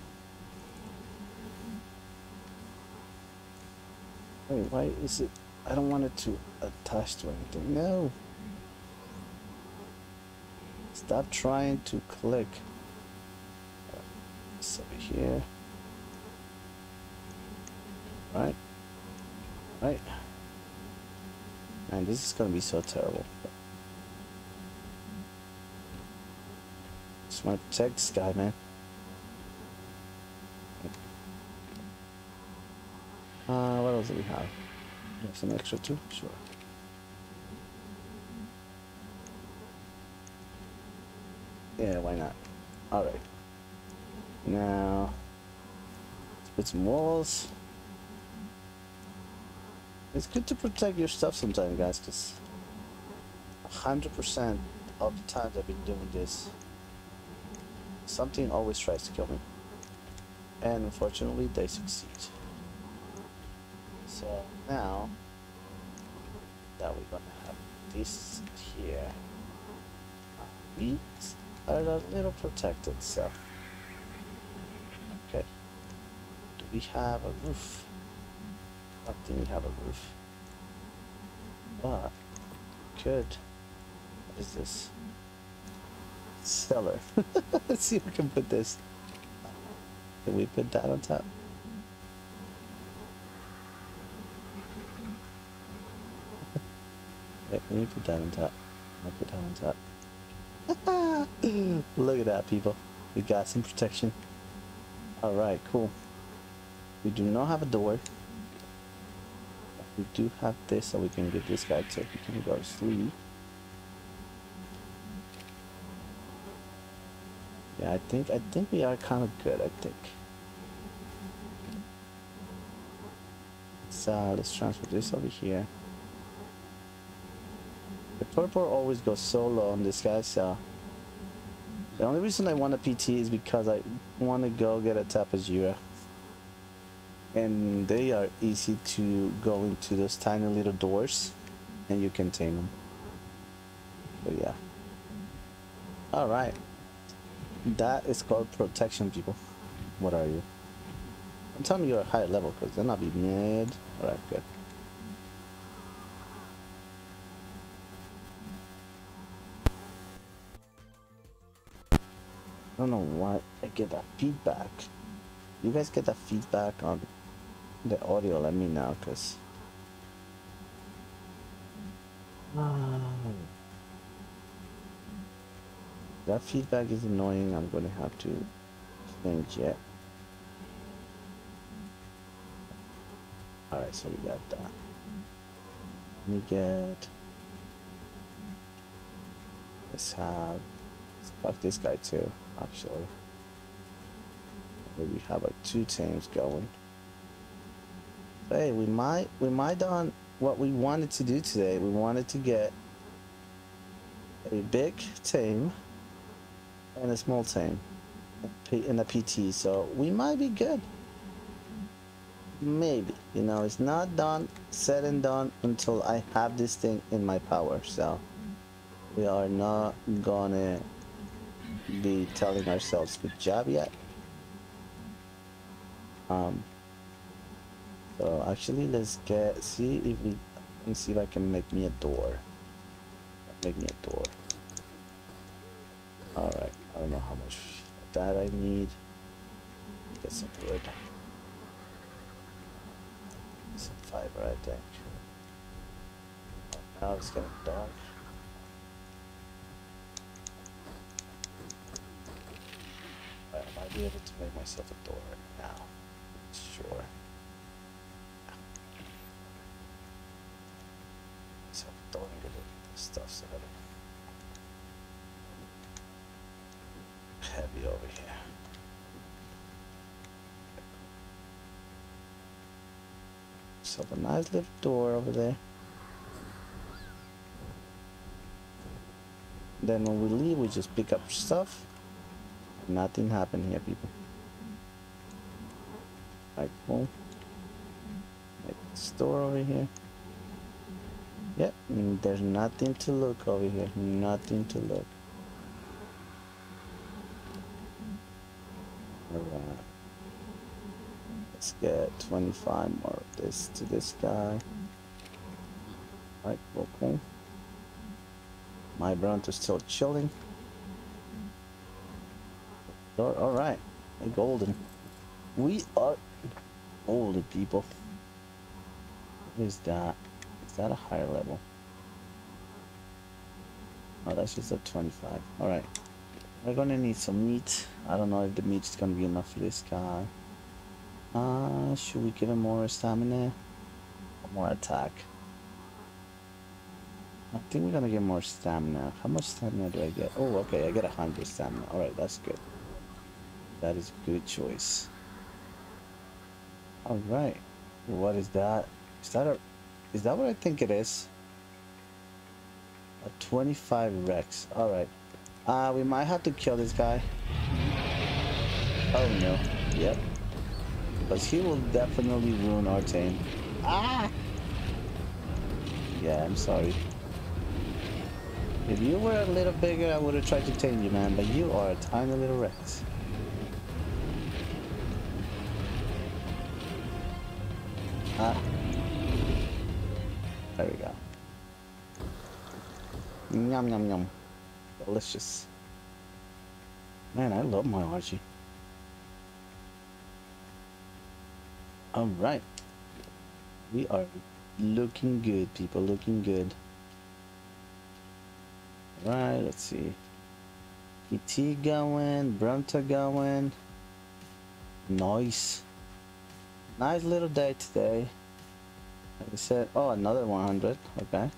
Wait, why is it? I don't want it to attach to anything. No. Stop trying to click. It's over here. Right. Right. Man, this is gonna be so terrible. Just want to protect this guy, man. Uh, what else do we have? We have some extra too? Sure. Yeah, why not? Alright. Now, let's put some walls. It's good to protect your stuff sometimes, guys, because 100% of the times I've been doing this, something always tries to kill me. And unfortunately, they succeed. So now that we're gonna have this here, we are a little protected, so. Okay. Do we have a roof? I think we have a roof. But, could. What is this? Cellar. Let's see if we can put this. Can we put that on top? Wait, let me put that on top. I'll put that on top. Look at that, people. We got some protection. Alright, cool. We do not have a door. We do have this, so we can get this guy so he can go to sleep. Yeah, I think I think we are kind of good. I think. So let's transfer this over here. The purple always goes so low on this guy, so the only reason I want a PT is because I want to go get a Tapejara. And they are easy to go into those tiny little doors and you can tame them. But yeah. Alright. That is called protection, people. What are you? Tell me you're a higher level, because then I'll be mad. Alright, good. I don't know why I get that feedback. You guys get that feedback on the audio, let me know, because... Um, that feedback is annoying. I'm going to have to change it. Alright, so we got that. Let me get... Let's have... Let's fuck this guy too, actually. Maybe we have like two teams going. Hey, we might we might done what we wanted to do today. We wanted to get a big team and a small team. in a PT, so we might be good. Maybe, you know, it's not done, said and done until I have this thing in my power, so we are not gonna be telling ourselves good job yet. Um, so actually, let's get see if we see if I can make me a door. Make me a door. All right. I don't know how much that I need. Get some wood. Some fiber, I think. Now it's getting dark. I might be able to make myself a door now. Sure. So don't get stuff so heavy over here. So a nice little door over there. Then when we leave, we just pick up stuff. Nothing happened here, people. Like, boom. Make store over here. Yep, there's nothing to look over here. Nothing to look. Alright. Let's get 25 more of this to this guy. Right, okay. My is still chilling. Alright, golden. We are golden people. What is that? Is that a higher level? Oh, that's just a 25. Alright. We're gonna need some meat. I don't know if the meat is gonna be enough for this guy. Uh, should we give him more stamina? Or more attack? I think we're gonna get more stamina. How much stamina do I get? Oh, okay, I get a hundred stamina. Alright, that's good. That is a good choice. Alright. What is that? Is that a... Is that what I think it is? A 25 Rex. Alright. Uh, we might have to kill this guy. Oh no. Yep. Because he will definitely ruin our team. Ah! Yeah, I'm sorry. If you were a little bigger, I would have tried to tame you, man. But you are a tiny little Rex. Ah. There we go. Yum, yum, yum. Delicious. Man, I love my Archie. Alright. We are looking good, people. Looking good. Right, let's see. PT going, Bronto going. Nice. Nice little day today. Like I said, oh, another 100. Okay.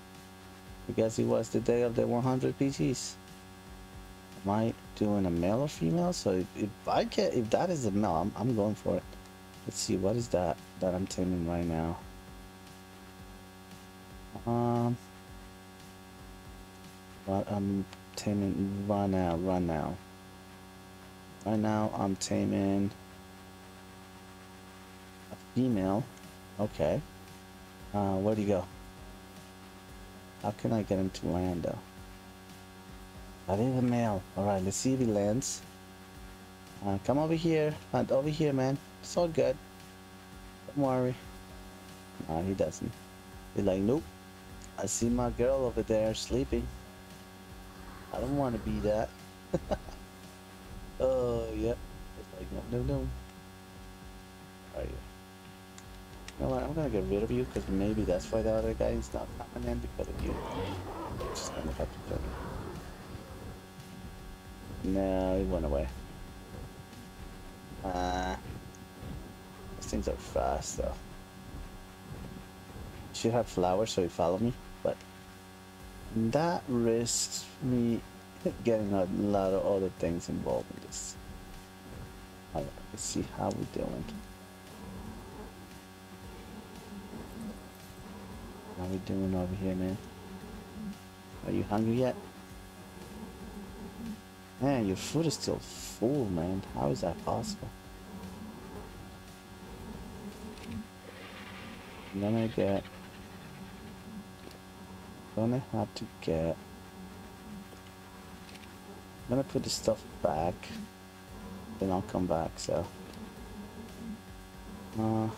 I guess it was the day of the 100 PTs. Am I doing a male or female? So if, if I get, if that is a male, I'm, I'm going for it. Let's see, what is that that I'm taming right now? Um, but I'm taming right now, right now. Right now, I'm taming a female. Okay. Uh, where do you go? How can I get him to land though? That is a male. Alright, let's see if he lands. Uh, come over here. Land over here, man. It's all good. Don't worry. No, he doesn't. He's like, nope. I see my girl over there sleeping. I don't want to be that. oh, yep. It's like, no, no, no. Are you? You know what? I'm gonna get rid of you because maybe that's why the other guy is not coming in because of you. Just gonna have to. No, he went away. Uh, things are fast though. Should have flowers so he follow me, but that risks me getting a lot of other things involved in this. Let's see how we're doing. How we doing over here, man? Are you hungry yet? Man, your food is still full, man. How is that possible? I'm gonna get... Gonna have to get... I'm gonna put the stuff back. Then I'll come back, so... Uh...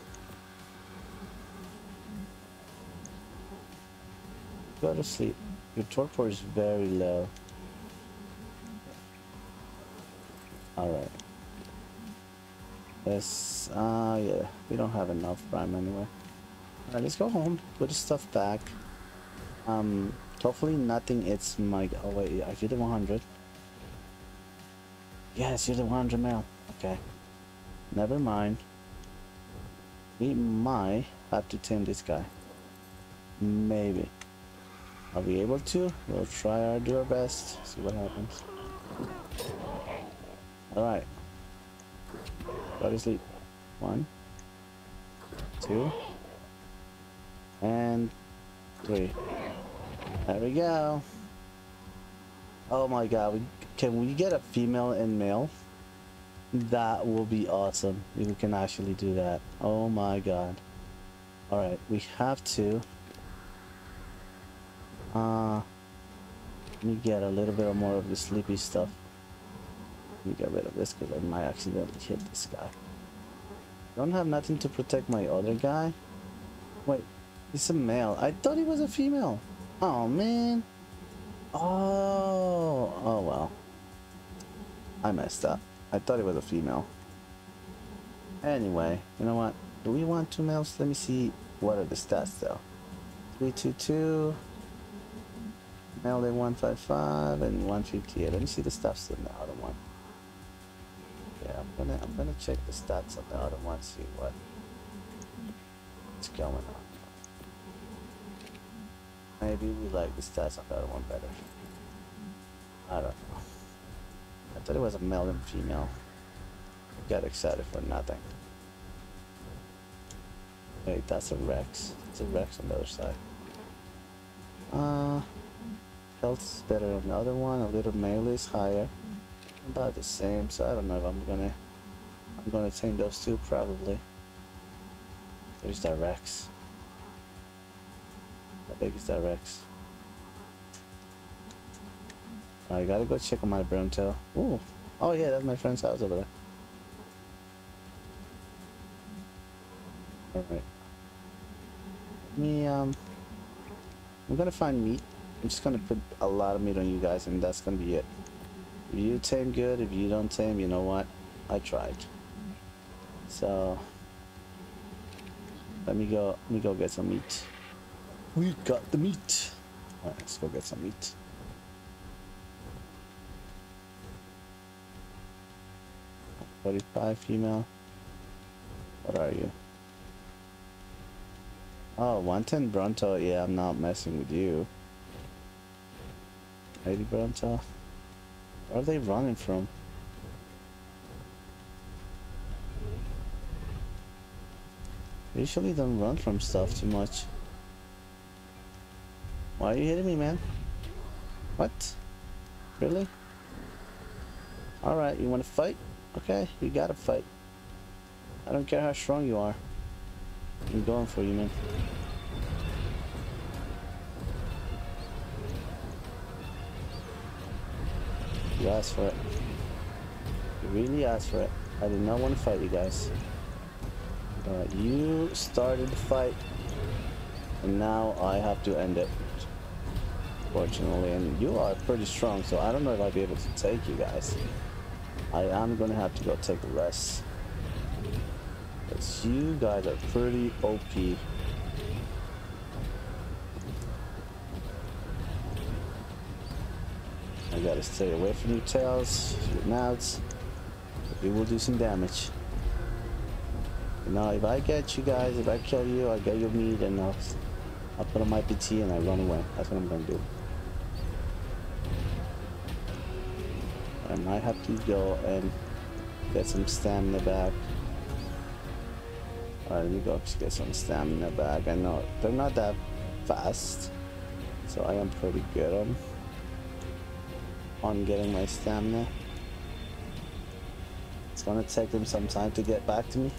Go to sleep. Your torpor is very low. Alright. Yes, ah, uh, yeah. We don't have enough prime anyway. Let's go home. Put the stuff back. Um, hopefully nothing it's my... Oh wait, I did the 100. Yes, you're the 100 male. Okay. Never mind. We might have to tame this guy. Maybe. Are we able to? We'll try our do our best. See what happens. Alright. Go to sleep. One. Two. And three. There we go. Oh my god, we, can we get a female and male? That will be awesome. We can actually do that. Oh my god. Alright, we have to uh, let me get a little bit more of the sleepy stuff. Let me get rid of this because I might accidentally hit this guy. Don't have nothing to protect my other guy. Wait, he's a male. I thought he was a female. Oh man. Oh, oh well. I messed up. I thought it was a female. Anyway, you know what? Do we want two males? Let me see what are the stats though. 322. LA 155 and 158. Let me see the stats in the other one. Yeah, I'm gonna I'm gonna check the stats on the other one, see what what's going on. Maybe we like the stats on the other one better. I don't know. I thought it was a male and female. Got excited for nothing. Wait, that's a Rex. It's a Rex on the other side. Uh health is better than the other one. A little melee is higher. About the same, so I don't know if I'm gonna I'm gonna tame those two probably. There's that Rex. How big is that Rex? I gotta go check on my Bronto. Ooh. Oh yeah, that's my friend's house over there. Alright. Me um I'm gonna find meat I'm just gonna put a lot of meat on you guys and that's gonna be it. If you tame good, if you don't tame, you know what? I tried. So let me go let me go get some meat. We got the meat. Alright, let's go get some meat. Forty-five female. What are you? Oh, 110 Bronto. Yeah, I'm not messing with you. Lady Bronto. Where are they running from? usually don't run from stuff too much. Why are you hitting me, man? What? Really? Alright, you wanna fight? Okay, you gotta fight. I don't care how strong you are. I'm going for you, man. You asked for it. You really asked for it. I did not want to fight you guys. But you started the fight. And now I have to end it. Fortunately. And you are pretty strong, so I don't know if I'll be able to take you guys. I am gonna have to go take a rest. Because you guys are pretty OP. I gotta stay away from your tails, your mouths. We will do some damage. Now, if I get you guys, if I kill you, I get your meat and I'll, I'll put on my PT and I run away. That's what I'm gonna do. Might have to go and get some stamina back. Alright, let me go get some stamina back. I know they're not that fast, so I am pretty good on on getting my stamina. It's gonna take them some time to get back to me.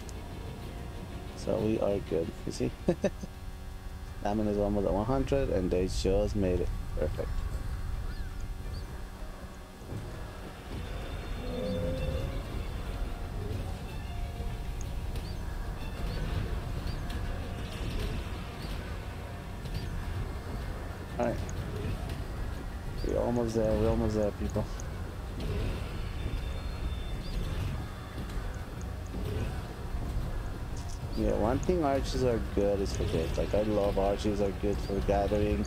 So we are good, you see? stamina is almost at 100 and they just made it. Perfect. Yeah, one thing arches are good is for this. Like, I love arches are good for gathering,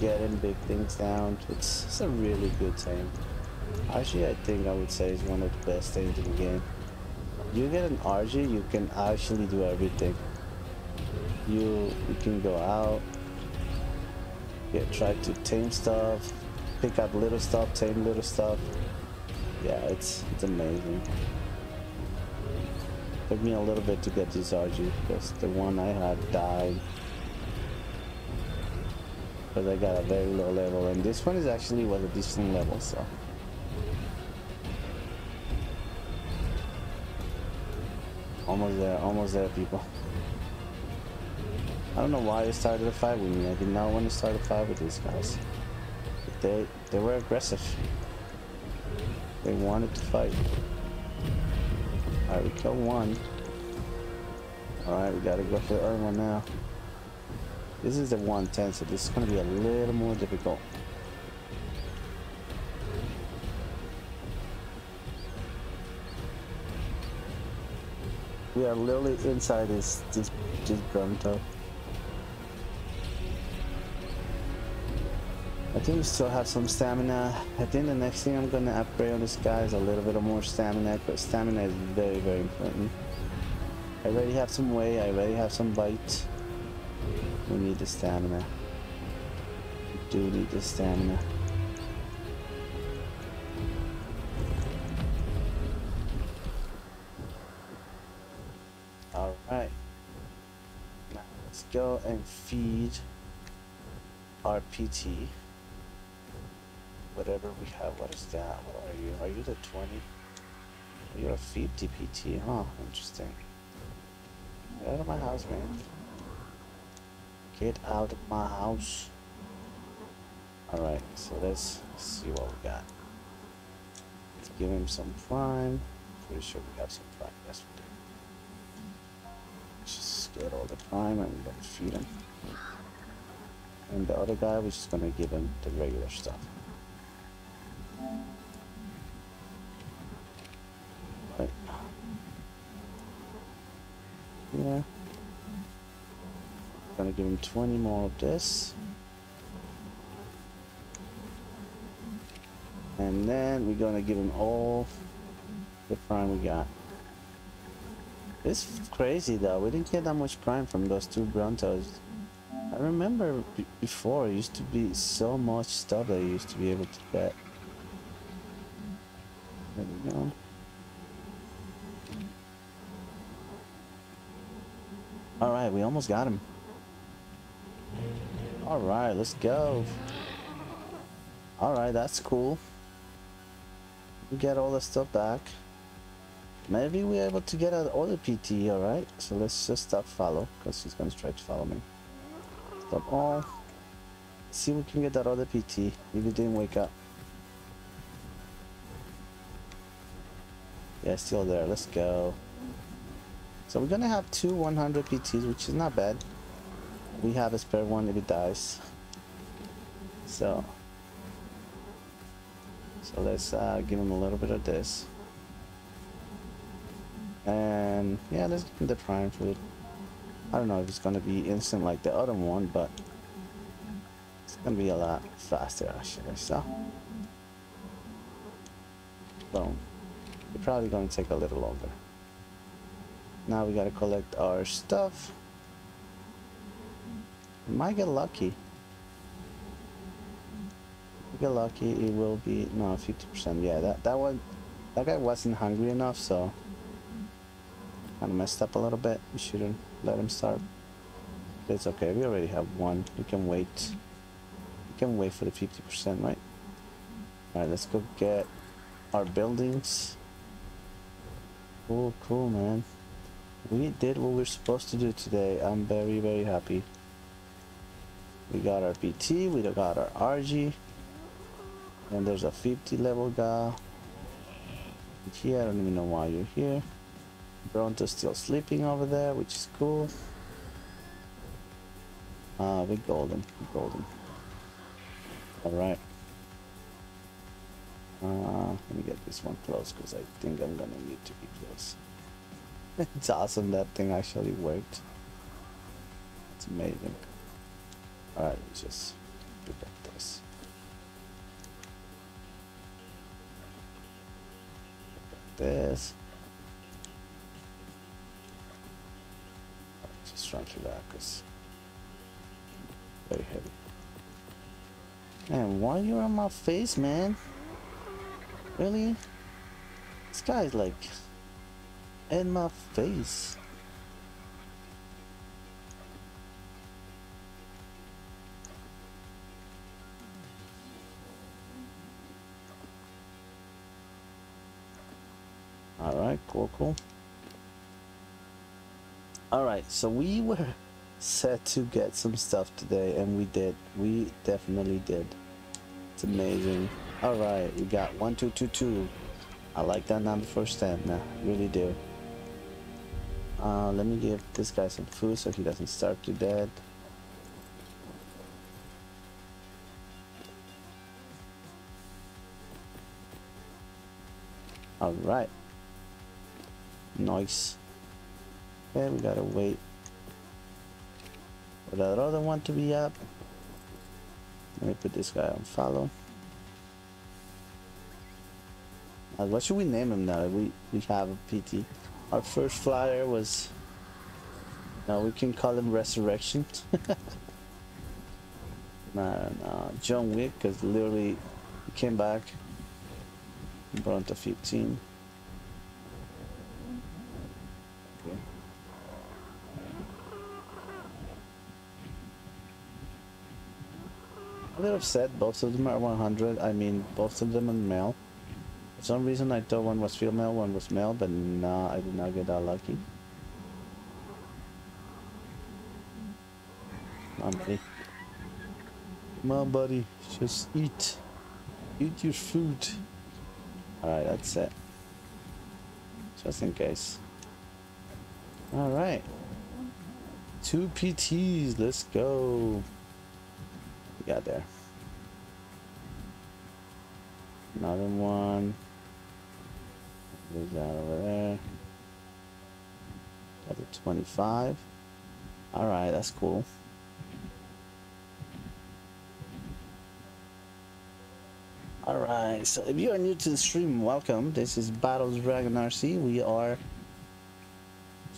getting big things down. It's, it's a really good thing. Archie, I think I would say is one of the best things in the game. You get an Archie, you can actually do everything. You, you can go out, yeah, try to tame stuff, pick up little stuff, tame little stuff. Yeah, it's it's amazing. Took me a little bit to get this Archie because the one I had died. But I got a very low level and this one is actually was a decent level so. Almost there, almost there people. I don't know why they started a fight with me. I did not want to start a fight with these guys. They they were aggressive. They wanted to fight. Alright, we killed one. Alright, we gotta go for the other one now. This is the 110, so this is gonna be a little more difficult. We are literally inside this this this Bronto. I think we still have some stamina. I think the next thing I'm gonna upgrade on this guy is a little bit of more stamina, but stamina is very, very important. I already have some way, I already have some bite. We need the stamina. We do need the stamina. Alright. Now let's go and feed our PT whatever we have. What is that? What are you? Are you the 20? You're a 50 PT, huh? Interesting. Get out of my house, man. Get out of my house. Alright, so let's see what we got. Let's give him some prime. Pretty sure we have some prime. Yes, we do. Just get all the prime and we're gonna feed him. And the other guy, we're just gonna give him the regular stuff. Yeah. Gonna give him 20 more of this. And then we're gonna give him all the prime we got. It's crazy though, we didn't get that much prime from those two Brontos. I remember before, it used to be so much stuff that you used to be able to get. There we go. Alright, we almost got him. Alright, let's go. Alright, that's cool. We get all the stuff back. Maybe we're able to get other PT, alright? So let's just stop follow, because he's gonna try to follow me. Stop all. See if we can get that other PT, if he didn't wake up. Yeah, still there, let's go. So we're gonna have two 100 PTs, which is not bad. We have a spare one if it dies. So, so let's uh, give him a little bit of this. And yeah, let's give him the prime food. I don't know if it's gonna be instant like the other one, but it's gonna be a lot faster actually. So, boom. It's probably gonna take a little longer. Now we gotta collect our stuff. Might get lucky. Get lucky, it will be no 50%. Yeah, that that one, that guy wasn't hungry enough, so kind of messed up a little bit. We shouldn't let him start. But it's okay. We already have one. We can wait. We can wait for the 50%, right? Alright, let's go get our buildings. Cool, cool, man. We did what we are supposed to do today. I'm very, very happy. We got our PT, we got our RG. And there's a 50 level guy. Here, I don't even know why you're here. Bronto's still sleeping over there, which is cool. Ah, uh, we're golden, we're golden. Alright. Uh, let me get this one close because I think I'm gonna need to be close. it's awesome that thing actually worked. It's amazing. Alright, let's just pick up this. this. Just run through that because very heavy. Man, why you on my face, man? Really? This guy's like in my face. Alright, cool, cool. Alright, so we were set to get some stuff today, and we did. We definitely did. It's amazing. Alright, we got 1222. I like that number for stamina, really do. Uh, let me give this guy some food so he doesn't starve to death. Alright. Nice. Okay, we gotta wait for that other one to be up. Let me put this guy on follow. Uh, what should we name him now? We we have a PT. Our first flyer was. Now we can call him Resurrection. no, no, John Wick, because literally he came back. Brought to 15. a bit upset. Both of them are 100. I mean, both of them are male. For some reason, I thought one was female, one was male, but nah, I did not get that lucky. Come on, buddy. Come on, buddy. Just eat. Eat your food. Alright, that's it. Just in case. Alright. Two PTs. Let's go we got there? Another one. There's that over there. Another 25. Alright, that's cool. Alright, so if you are new to the stream, welcome. This is Battles Dragon RC. We are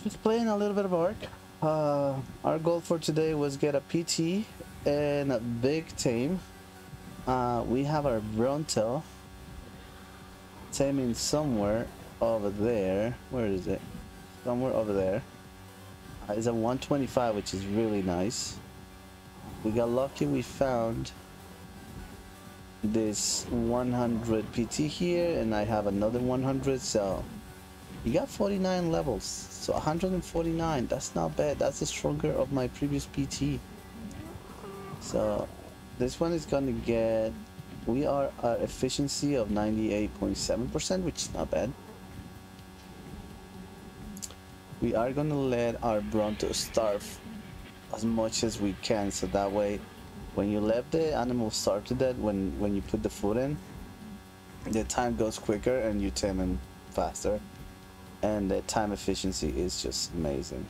just playing a little bit of Ark. Uh, our goal for today was get a PT and a big tame. uh, we have our Bronto taming somewhere over there. Where is it? Somewhere over there. Uh, it's a 125, which is really nice. We got lucky we found this 100 PT here, and I have another 100, so you got 49 levels. So 149, that's not bad. That's the stronger of my previous PT. So this one is gonna get, we are at efficiency of 98.7%, which is not bad. We are gonna let our Bronto starve as much as we can, so that way when you let the animal starve to death, when, when you put the food in, the time goes quicker and you tame him faster. And the time efficiency is just amazing.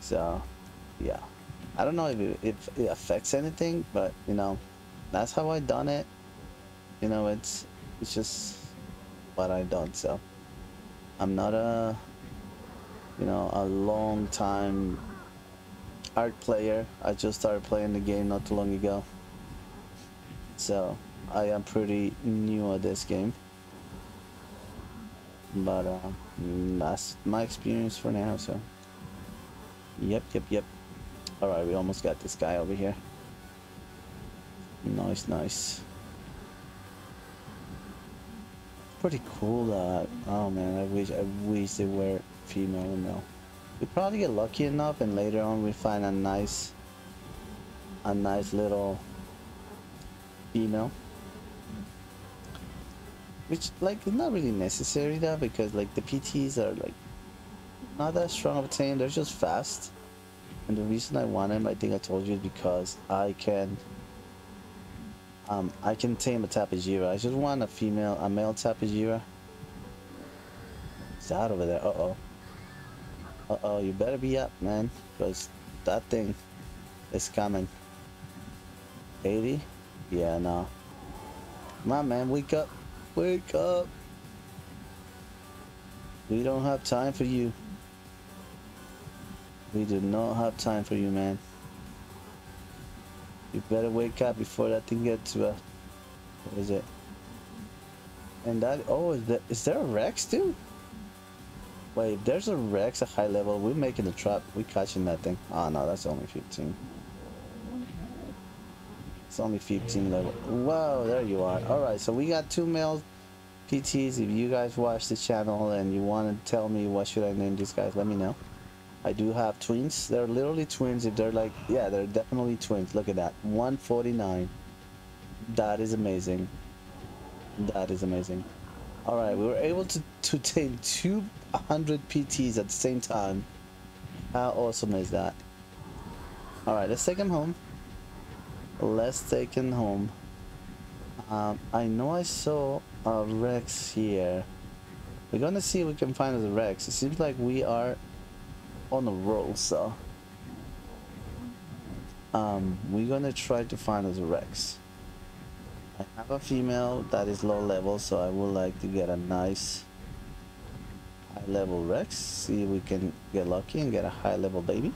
So, yeah. I don't know if it, if it affects anything, but you know, that's how I done it. You know, it's it's just what I done. So I'm not a you know a long time Ark player. I just started playing the game not too long ago. So I am pretty new at this game. But uh, that's my experience for now. So yep, yep, yep. Alright, we almost got this guy over here. Nice, nice. pretty cool. That oh man, I wish I wish they were female and male. We probably get lucky enough, and later on we find a nice, a nice little female. Which like is not really necessary though, because like the PTs are like not that strong of a team. They're just fast. And the reason I want them, I think I told you, is because I can um, I can tame a Tapejara. I just want a female, a male Tapejara. It's out over there. Uh-oh. Uh-oh, you better be up, man. Because that thing is coming. 80? Yeah, no. Come on, man. Wake up. Wake up. We don't have time for you. We do not have time for you, man. You better wake up before that thing gets to us. What is it? And that, oh, is, that, is there a Rex too? Wait, if there's a Rex at high level, we're making the trap. We're catching that thing. Oh no, that's only 15. It's only 15 level. Whoa, there you are. Alright, so we got two male PTs. If you guys watch the channel and you want to tell me what should I name these guys, let me know. I do have twins. They're literally twins. If they're like, yeah, they're definitely twins. Look at that. 149. That is amazing. That is amazing. All right, we were able to, to take 200 PTs at the same time. How awesome is that? All right, let's take him home. Let's take him home. Um, I know I saw a Rex here. We're gonna see if we can find the Rex. It seems like we are on a roll, so um, we're gonna try to find a Rex. I have a female that is low level, so I would like to get a nice high level Rex. See if we can get lucky and get a high level baby.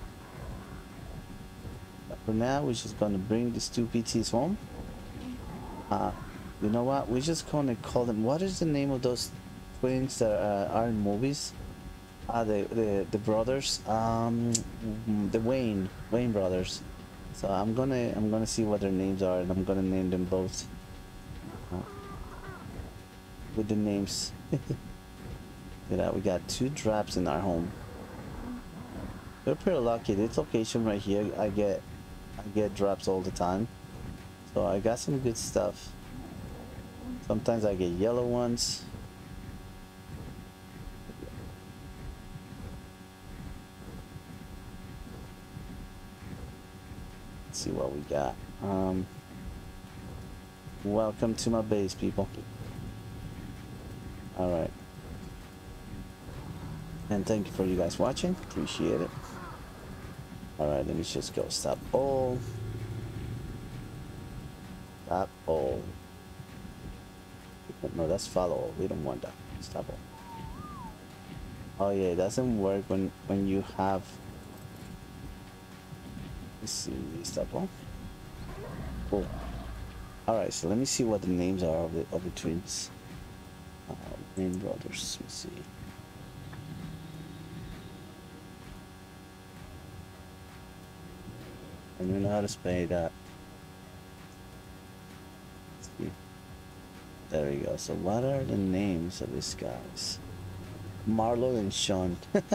But for now, we're just gonna bring these two PTs home. Uh, you know what? We're just gonna call them. What is the name of those twins that uh, are in movies? Ah, the, the the brothers, um, the Wayans Wayans brothers. So I'm gonna I'm gonna see what their names are, and I'm gonna name them both uh, with the names. Look at that, we got two traps in our home. We're pretty lucky. This location right here, I get I get drops all the time. So I got some good stuff. Sometimes I get yellow ones. see what we got. Um, welcome to my base, people. Alright. And thank you for you guys watching. Appreciate it. Alright, let me just go stop all. Stop all. No, that's follow all. We don't want that. Stop all. Oh yeah, it doesn't work when when you have Let's see, stop all. Cool. Alright, so let me see what the names are of the, of the twins. Uh, Wayans brothers, let's see. I don't know how to spell that. There we go. So what are the names of these guys? Marlon and Sean.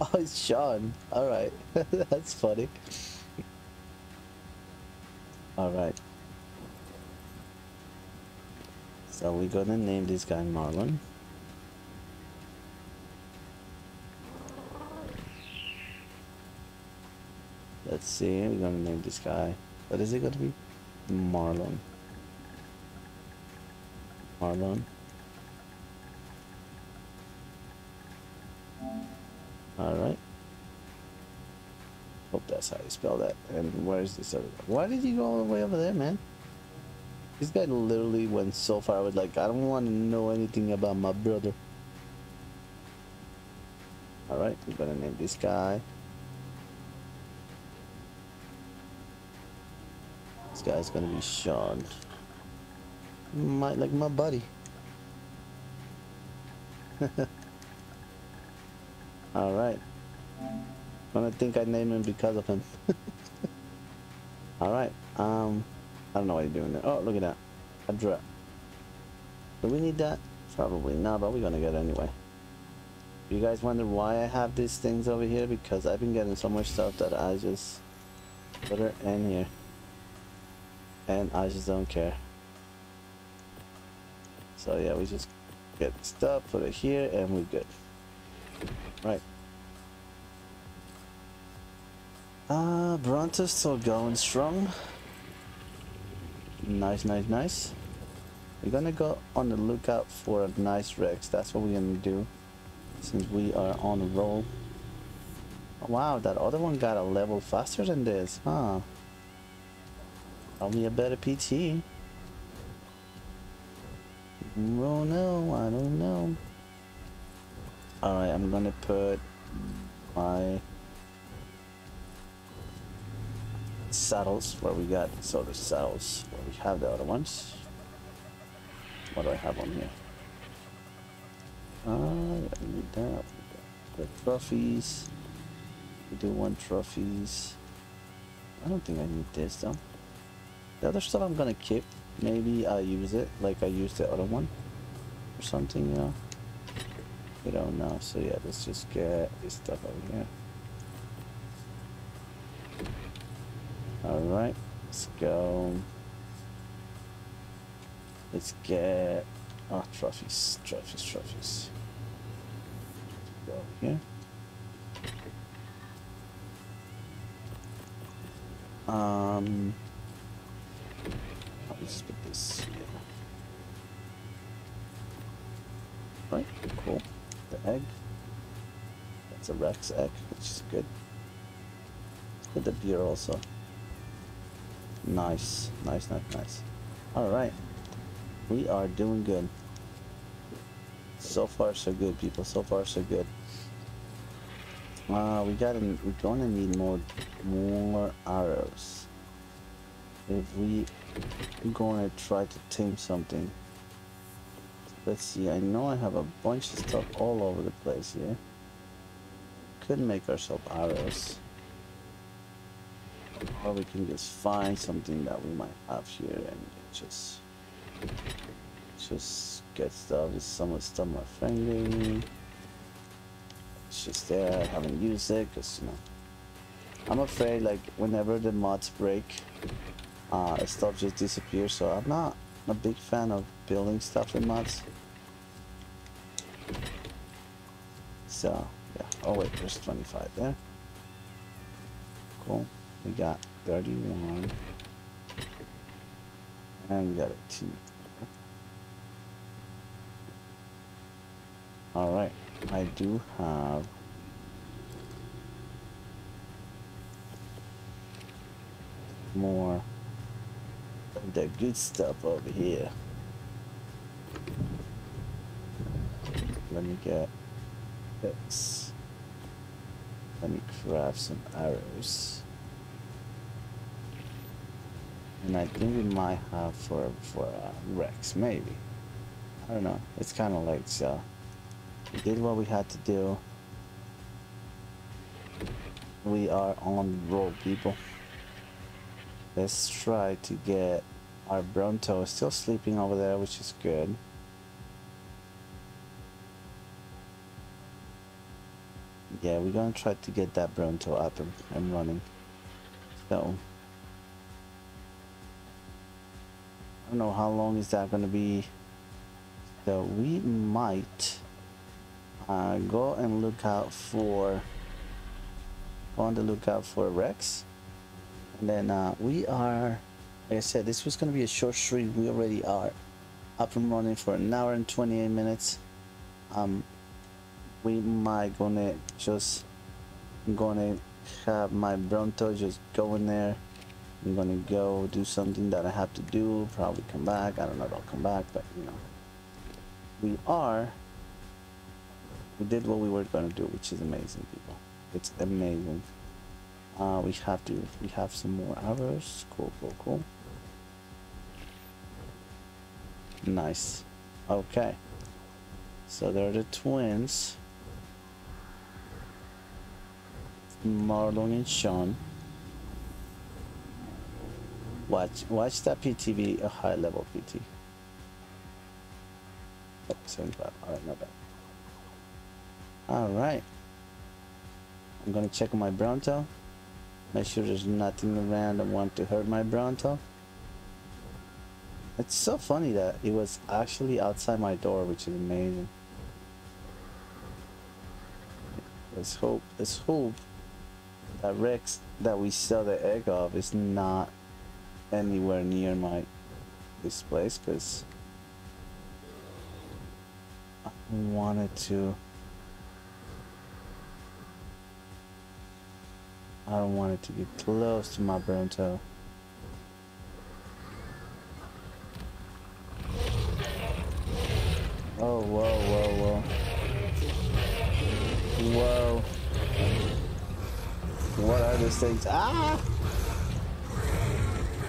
Oh, it's Sean. Alright. That's funny. Alright. So we're gonna name this guy Marlon. Let's see, we're gonna name this guy. What is it gonna be? Marlon. Marlon. Alright. Hope that's how you spell that. And where's this other guy? Why did you go all the way over there, man? This guy literally went so far. Was like, I don't want to know anything about my brother. Alright, we're gonna name this guy. This guy's gonna be Sean. My, like my buddy. Alright. I think I named him because of him. Alright. Um, I don't know what you're doing there. Oh, look at that. A drop. Do we need that? Probably not, but we're gonna get it anyway. You guys wonder why I have these things over here? Because I've been getting so much stuff that I just put it in here. And I just don't care. So yeah, we just get stuff, put it here, and we're good. Right. Uh, Bronto's still going strong. Nice, nice, nice. We're gonna go on the lookout for a nice Rex. That's what we're gonna do. Since we are on a roll. Wow, that other one got a level faster than this, huh? Probably a better PT. Oh no, I don't know. Alright, I'm gonna put my saddles where we got so the saddles where we have the other ones. What do I have on here? Uh, yeah, we need that. The trophies. We do want trophies. I don't think I need this though. The other stuff I'm gonna keep. Maybe I use it like I used the other one or something, you know. We don't know. So yeah, let's just get this stuff over here. Alright, let's go. Let's get oh trophies, trophies, trophies. Go over here. Um Just put this here. Right, cool. The egg. That's a Rex egg, which is good. With the beer also. Nice, nice, nice, nice. Alright. We are doing good. So far so good people, so far so good. Uh, we gotta, we're gonna need more, more arrows. If we gonna try to tame something. Let's see, I know I have a bunch of stuff all over the place here. Could make ourselves arrows. Or we can just find something that we might have here and just just get stuff. Some of the stuff my friend gave me. It's just there. I haven't used it because you know I'm afraid like whenever the mods break, uh, stuff just disappears. So I'm not a big fan of building stuff in mods. So yeah. Oh wait, there's 25 there. Cool. We got 31. And we got a 2. Alright, I do have more the good stuff over here. Let me get this. Let me craft some arrows. And I think we might have for for uh, Rex, maybe. I don't know. It's kind of like so. We did what we had to do. We are on roll, people. Let's try to get our Bronto is still sleeping over there, which is good. Yeah, we're gonna try to get that Bronto up and, and running. So. I don't know how long is that gonna be. So we might uh, go and look out for go on the lookout for Rex. And then uh, we are like I said, this was gonna be a short stream. We already are up and running for an hour and 28 minutes. Um we might gonna just gonna have my Bronto just go in there I'm gonna go do something that I have to do, probably come back. I don't know if I'll come back, but you know. We are we did what we were gonna do, which is amazing people. It's amazing. Uh we have to we have some more arrows. Cool, cool, cool. Nice. Okay. So they're the twins. Marlon and Sean. Watch, watch that PTV a high level PT. Oh, 75. Alright, not bad. Alright. I'm gonna check my Bronto. Make sure there's nothing around that want to hurt my Bronto. It's so funny that it was actually outside my door, which is amazing. Let's hope, let's hope that Rex that we sell the egg of is not anywhere near my this place because I wanted to I don't want it to get close to my Bronto. Oh, whoa, whoa, whoa. Whoa. What are these things? Ah!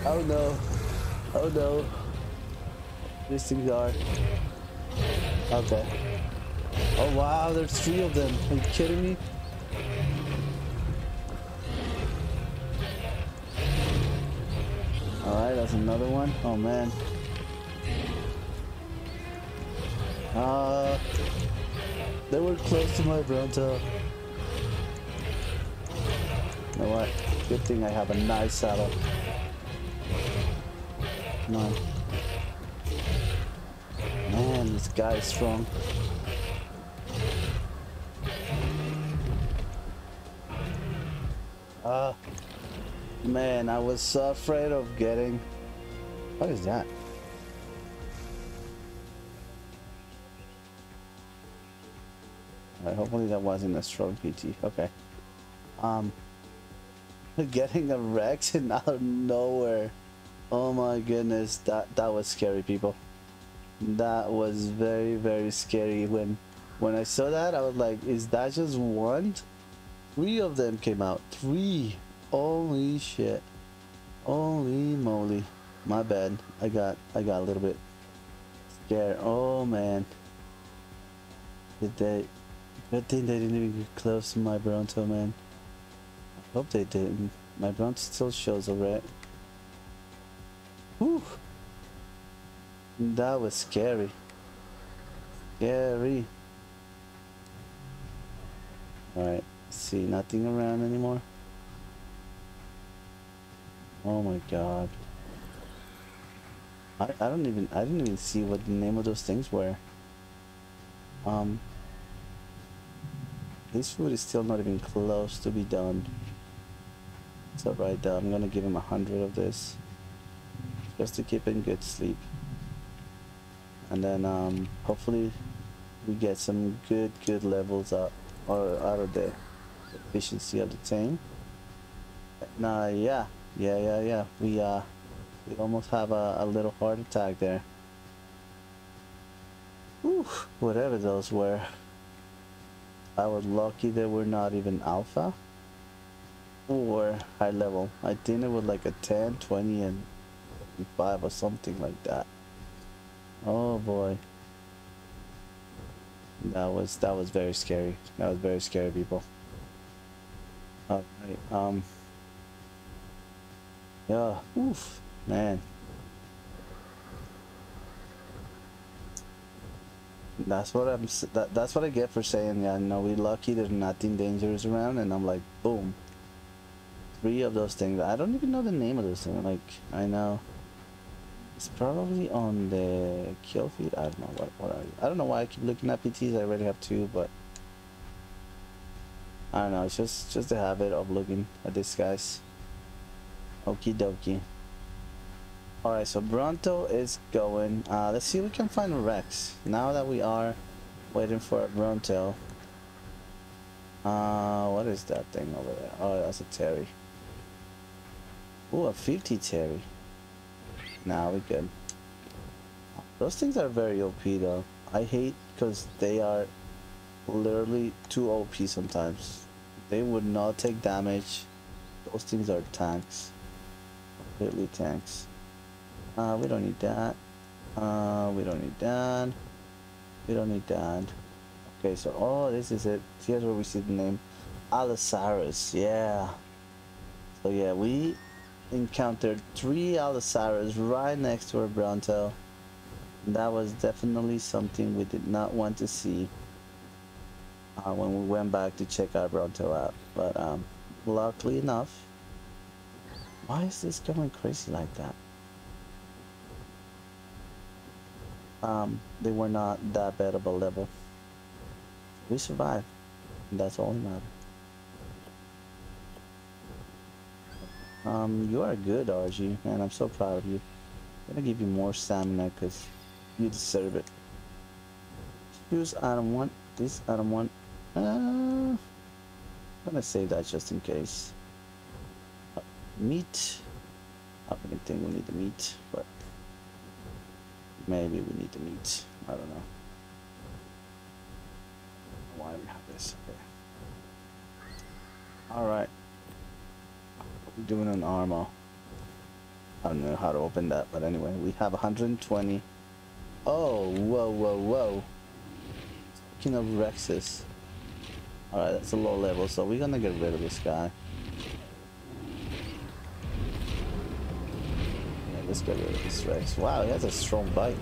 Oh no. Oh no. These things are. Okay. Oh wow, there's three of them. Are you kidding me? Alright, that's another one. Oh man. Uh, they were close to my Bronto. You know what? Good thing I have a nice saddle. Come on. Man, this guy is strong. Uh, Man, I was so afraid of getting... What is that? Hopefully that wasn't a strong PT. Okay. Um, getting a Rex in out of nowhere. Oh my goodness, that that was scary, people. That was very very scary. When when I saw that, I was like, "Is that just one?" Three of them came out. Three. Holy shit. Holy moly. My bad. I got I got a little bit scared. Oh man. Did they good thing they didn't even get close to my Bronto man. I hope they didn't. My Bronto still shows a. Whew. That was scary. Scary. Alright, see nothing around anymore. Oh my god. I, I don't even I didn't even see what the name of those things were. Um this food is still not even close to be done. So right there, I'm gonna give him a hundred of this. Just to keep him good sleep. And then um hopefully we get some good good levels up or out of the efficiency of the team. Now yeah, yeah, yeah, yeah. We uh, we almost have a, a little heart attack there. Whew, whatever those were. I was lucky they were not even alpha or high level. I think it was like a 10, 20, and 5 or something like that. Oh boy. That was that was very scary. That was very scary people. Alright, um yeah, oof, man. That's what I'm. That, that's what I get for saying, yeah. No, we're lucky there's nothing dangerous around, and I'm like, boom. Three of those things. I don't even know the name of those things. Like, I know. It's probably on the kill feed. I don't know what. What are you? I don't know why I keep looking at PTs. I already have two, but I don't know. It's just just the habit of looking at these guys. Okie dokie. Alright, so Bronto is going. Uh, let's see if we can find Rex. Now that we are waiting for Bronto. Uh, what is that thing over there? Oh, that's a Terry. Ooh, a 50 Terry. Now we good. Those things are very OP though. I hate because they are literally too OP sometimes. They would not take damage. Those things are tanks completely tanks. Uh, we don't need that. Uh, we don't need that. We don't need that. Okay, so, oh, this is it. Here's where we see the name. Allosaurus, yeah. So yeah, we encountered three Allosaurus right next to our Bronto. That was definitely something we did not want to see uh, when we went back to check our Bronto out. But um, luckily enough, why is this going crazy like that? Um, they were not that bad of a level. We survived. That's all that matters. Um, you are good, RG, and I'm so proud of you. I'm gonna give you more stamina because you deserve it. Choose item one. This item one. Uh, I'm gonna save that just in case. Uh, meat. I don't think we need the meat, but maybe we need the meat. I don't know. Why do we have this? Okay. All right. Doing an armor. I don't know how to open that, but anyway, we have 120. Oh, whoa, whoa, whoa. Speaking of Rexes. Alright, that's a low level, so we're gonna get rid of this guy. Yeah, let's get rid of this Rex. Wow, he has a strong bite.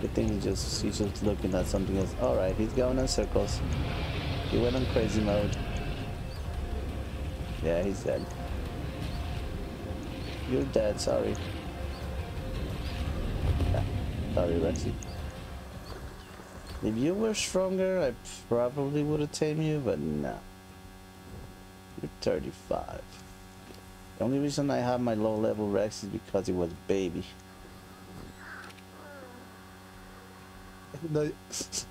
Good thing he just he's just looking at something else. Alright, he's going in circles. He went on crazy mode. Yeah, he's dead. You're dead, sorry. Yeah, sorry, Rexy. If you were stronger, I probably would have tamed you, but no. You're 35. The only reason I have my low level Rex is because he was a baby. And I,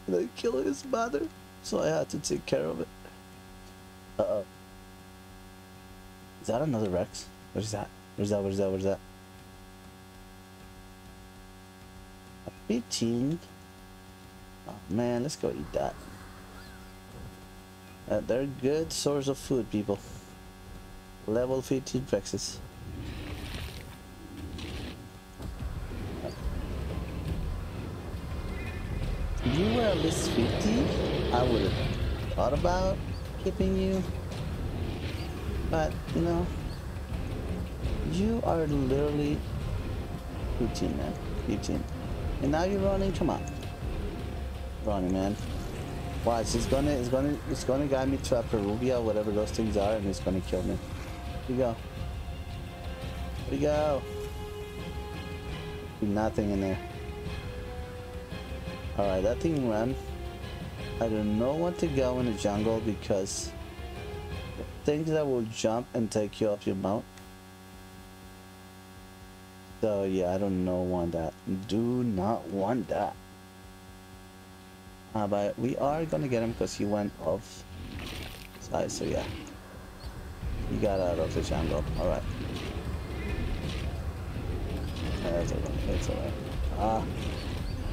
and I killed his mother, so I had to take care of it. Uh-oh. Is that another Rex? What is that? Where's that? Where's that? Where's that? A 15. Oh man, let's go eat that. Uh, they're a good source of food, people. Level 15 Rexes. If you were at least 50, I would have thought about keeping you. But, you know, you are literally 15, man. 15. And now you're running, come on. Running, man. Watch, it's gonna, it's gonna, it's gonna guide me to a Peruvia, whatever those things are, and it's gonna kill me. Here we go. Here we go. Nothing in there. Alright, that thing ran. I don't know when to go in the jungle because things that will jump and take you off your mount. So yeah, I don't know want that. Do not want that. Uh, but we are gonna get him because he went off side, so yeah. He got out of the jungle. Alright. That's alright, that's alright. Ah.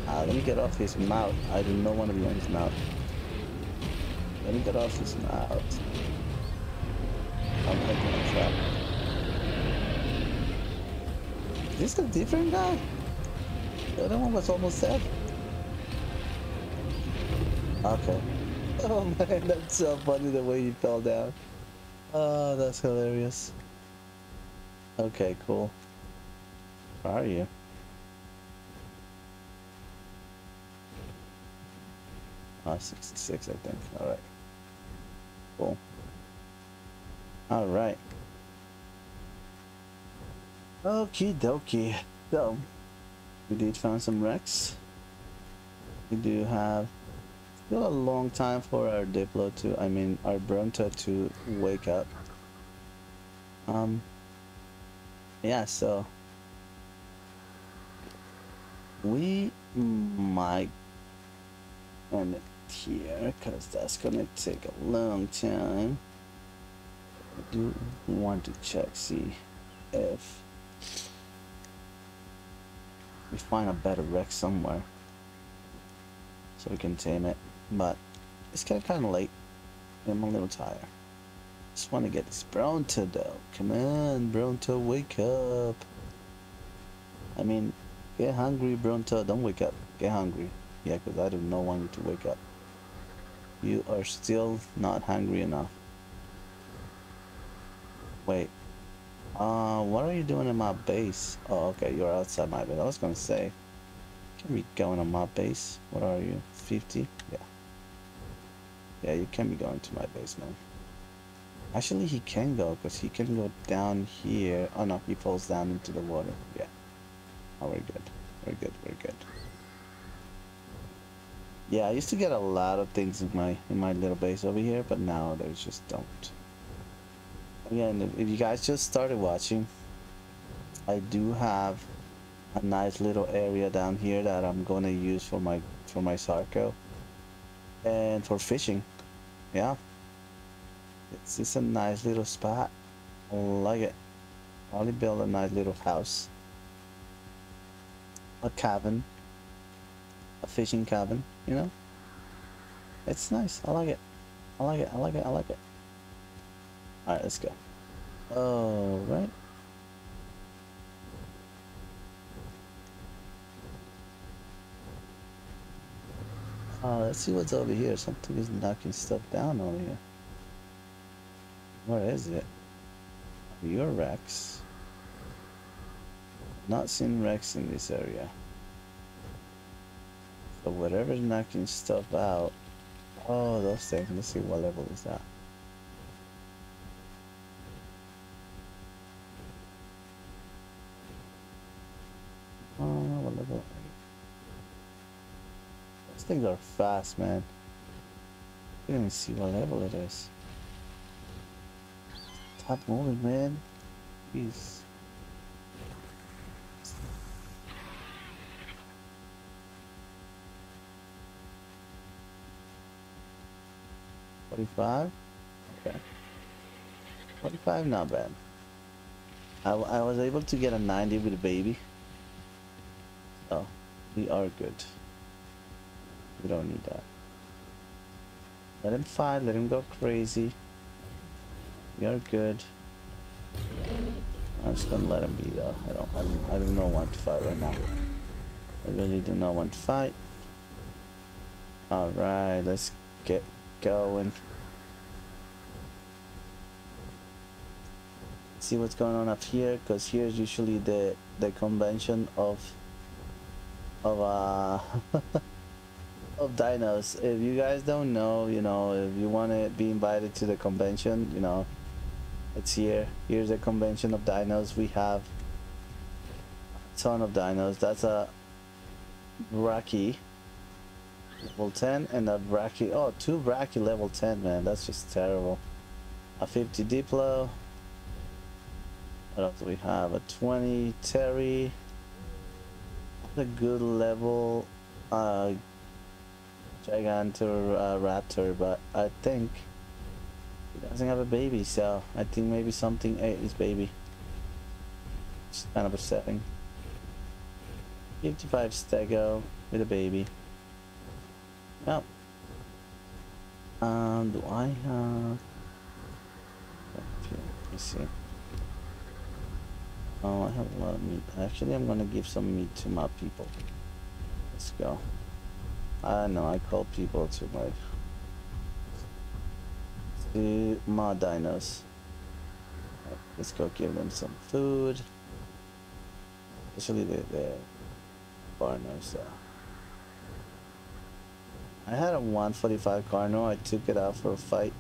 Ah, let me get off his mouth. I do not want to be on his mouth. Let me get off his mouth. I'm making a trap. Is this a different guy? The other one was almost dead. Okay. Oh man, that's so funny the way he fell down. Oh, that's hilarious. Okay, cool. Where are you? Ah, 66, I think. Alright. Cool. Alright. Okie dokie. So, we did find some Rex. We do have still a long time for our Diplo to, I mean, our Bronto to wake up. Um, yeah, so we might end it here because that's gonna take a long time. I do want to check see if we find a better wreck somewhere so we can tame it but it's getting kind of late I'm a little tired just want to get this Bronto though come on Bronto wake up I mean get hungry Bronto don't wake up get hungry yeah because I do not want you to wake up you are still not hungry enough Wait. Uh, what are you doing in my base? Oh, okay, you're outside my base. I was gonna say, can we going on my base. What are you? 50? Yeah. Yeah, you can be going to my base, man. Actually, he can go, because he can go down here. Oh, no, he falls down into the water. Yeah. Oh, we're good. We're good, we're good. Yeah, I used to get a lot of things in my in my little base over here, but now they just don't. Again, if, if you guys just started watching, I do have a nice little area down here that I'm gonna use for my for my Sarco and for fishing. Yeah, it's just a nice little spot. I like it. Probably build a nice little house, a cabin, a fishing cabin. You know, it's nice. I like it. I like it. I like it. I like it. Alright, let's go. Alright. Uh, let's see what's over here. Something is knocking stuff down over here. Where is it? Your Rex. Not seen Rex in this area. So whatever's knocking stuff out. Oh, those things. Let's see what level is that. Oh, what level? Those things are fast, man. I didn't even see what level it is. Top moving, man. Jeez. Forty-five. Okay. Forty-five, not bad. I, I was able to get a ninety with a baby. Oh, we are good. We don't need that. Let him fight. Let him go crazy. Are good. I'm just gonna let him be though. I don't. I don't, I don't know want to fight right now. I really do not want to fight. All right, let's get going. See what's going on up here, because here's usually the the convention of of uh of dinos. If you guys don't know, you know, if you want to be invited to the convention, you know, it's here. Here's the convention of dinos. We have a ton of dinos. That's a Brachy level 10 and a Brachy. Oh, two Brachy level 10, man. That's just terrible. A 50 Diplo. What else do we have? A 20 Terry. A good level uh, Gigantor uh, Raptor, but I think he doesn't have a baby, so I think maybe something ate his baby. It's kind of upsetting. 55 Stego with a baby. Yep. Um, do I have... Let me see. Oh, I have a lot of meat. Actually, I'm gonna give some meat to my people. Let's go. I know, I call people to my... To my dinos. Let's go give them some food. Especially the, the Barnos. I had a 145 Carno. I took it out for a fight.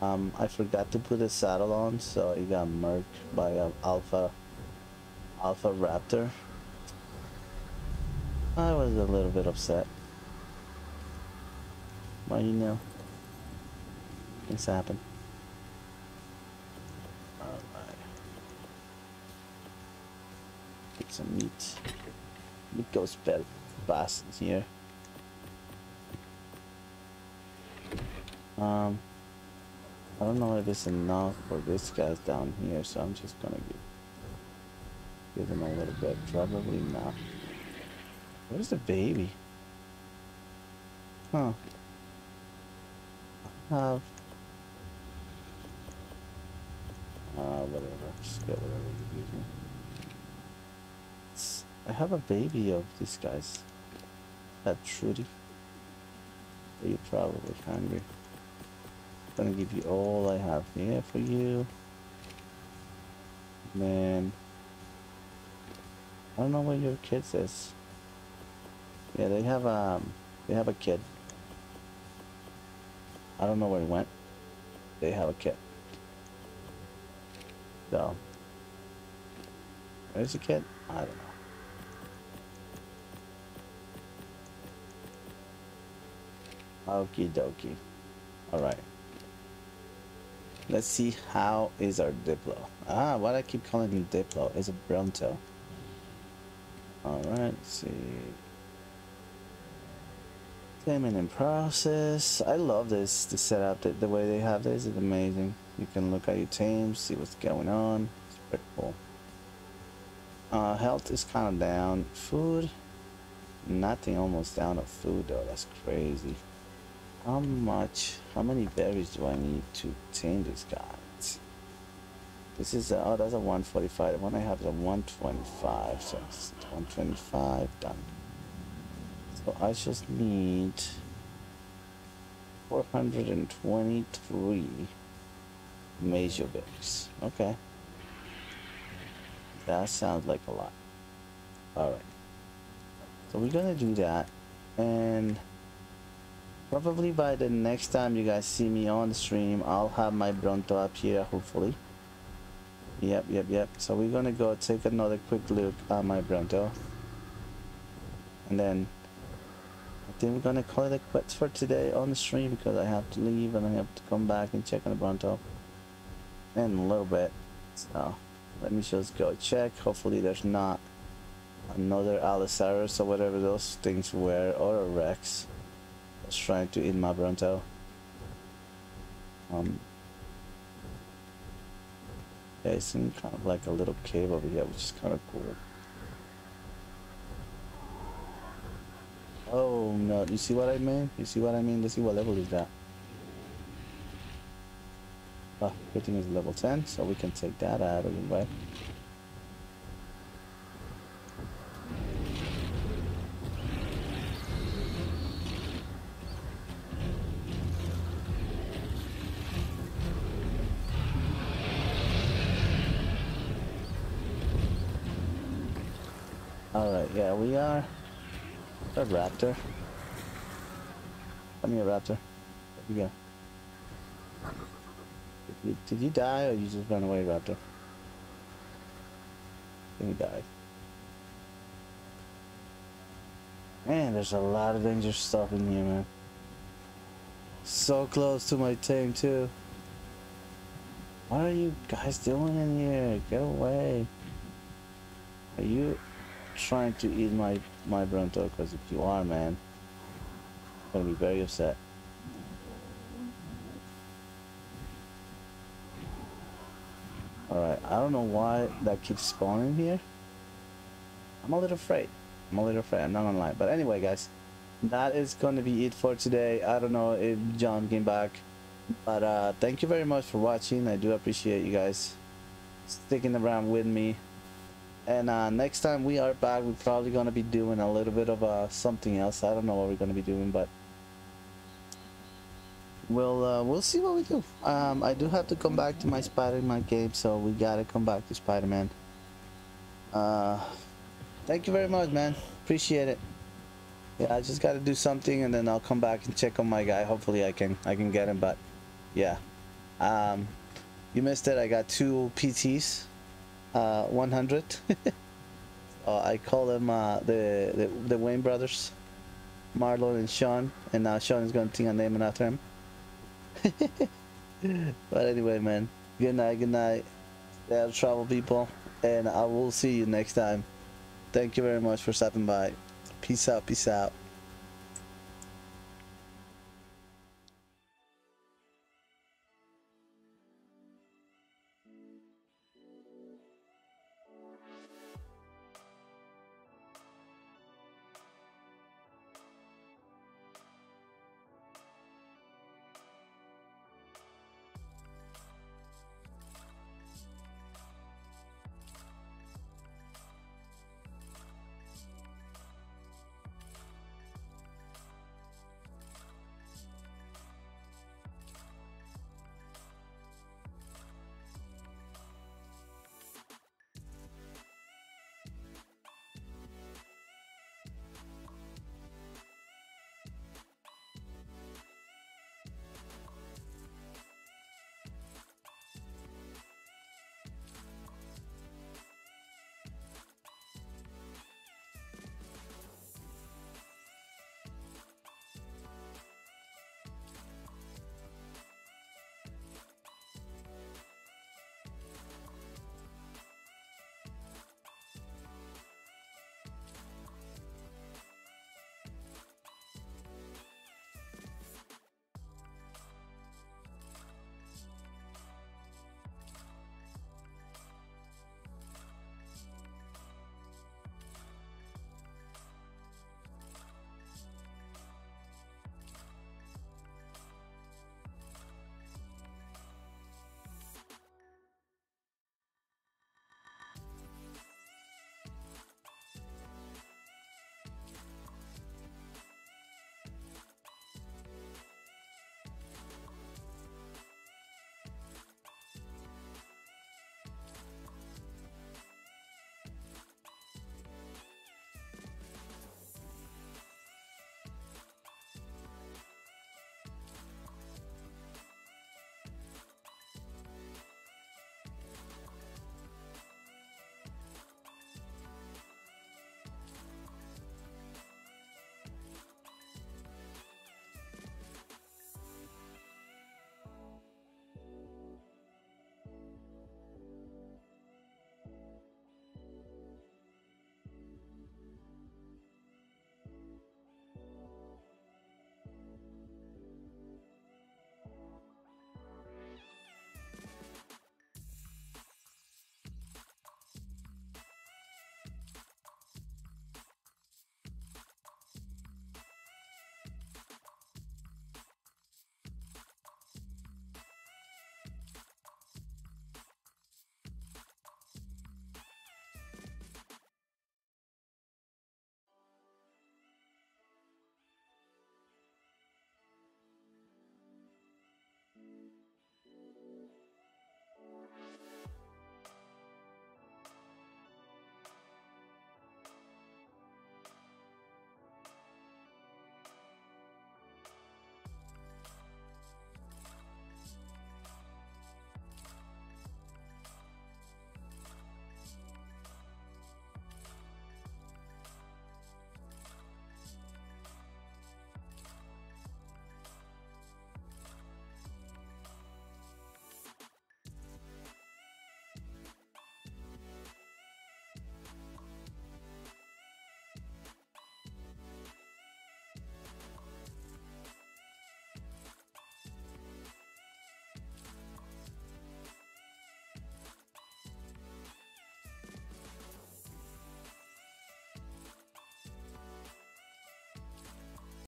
Um, I forgot to put a saddle on, so it got murked by an Alpha Alpha Raptor. I was a little bit upset. But you know, things happen. Alright. Get some meat. Meat goes better in here. Um, I don't know if it's enough for this guys down here, so I'm just gonna give, give them a little bit. Probably not. Where's the baby? Huh. I have. Uh, whatever. Just get whatever you give me. It's, I have a baby of these guys. That Trudy. You're probably hungry I'm gonna give you all I have here for you. Man. I don't know where your kid is. Yeah, they have um they have a kid. I don't know where he went. They have a kid. So where's the kid? I don't know. Okie dokie. Alright. Let's see how is our Diplo. Ah, what I keep calling him Diplo is a Bronto. Alright, see. Payment in process. I love this, the setup, the, the way they have this is amazing. You can look at your team, see what's going on. It's pretty cool. Uh, health is kind of down. Food, nothing almost down of food though. That's crazy. How much, how many berries do I need to tame this guy? This is a, oh, that's a 145. The one I have is a 125. So it's 125 done. So I just need 423 mejoberries. Okay. That sounds like a lot. Alright. So we're gonna do that. And probably by the next time you guys see me on the stream, I'll have my Bronto up here, hopefully. Yep, yep, yep. So we're gonna go take another quick look at my Bronto. And then I think we're gonna call it a quits for today on the stream because I have to leave and I have to come back and check on the Bronto in a little bit. So let me just go check. Hopefully there's not another Allosaurus or whatever those things were or a Rex that's trying to eat my Bronto. Um, yeah, it's in kind of like a little cave over here, which is kind of cool. Oh no, you see what I mean? You see what I mean? Let's see what level is that. Ah, oh, good thing is level 10, so we can take that out of the way. Alright, yeah, we are a raptor. Come here, raptor. There you go. Did you, did you die or you just run away, raptor? He died. Man, there's a lot of dangerous stuff in here, man. So close to my team, too. What are you guys doing in here? Get away. Are you trying to eat my my Bronto because if you are man I'm gonna be very upset. Alright I don't know why that keeps spawning here. I'm a little afraid. I'm a little afraid I'm not gonna lie. But anyway guys that is gonna be it for today. I don't know if John came back but uh thank you very much for watching. I do appreciate you guys sticking around with me and uh, next time we are back we're probably gonna be doing a little bit of uh, something else. I don't know what we're gonna be doing but we'll uh, we'll see what we do. Um, I do have to come back to my Spider-Man game so we gotta come back to Spider-Man. Uh, thank you very much man. Appreciate it. Yeah I just gotta do something and then I'll come back and check on my guy. Hopefully I can I can get him but yeah. Um, you missed it. I got two PTs uh, 100. uh, I call them uh, the, the, the Wayans brothers, Marlon and Sean, and now Sean is going to think I'm naming after him. but anyway, man, good night, good night. Yeah, travel people, and I will see you next time. Thank you very much for stopping by. Peace out, peace out.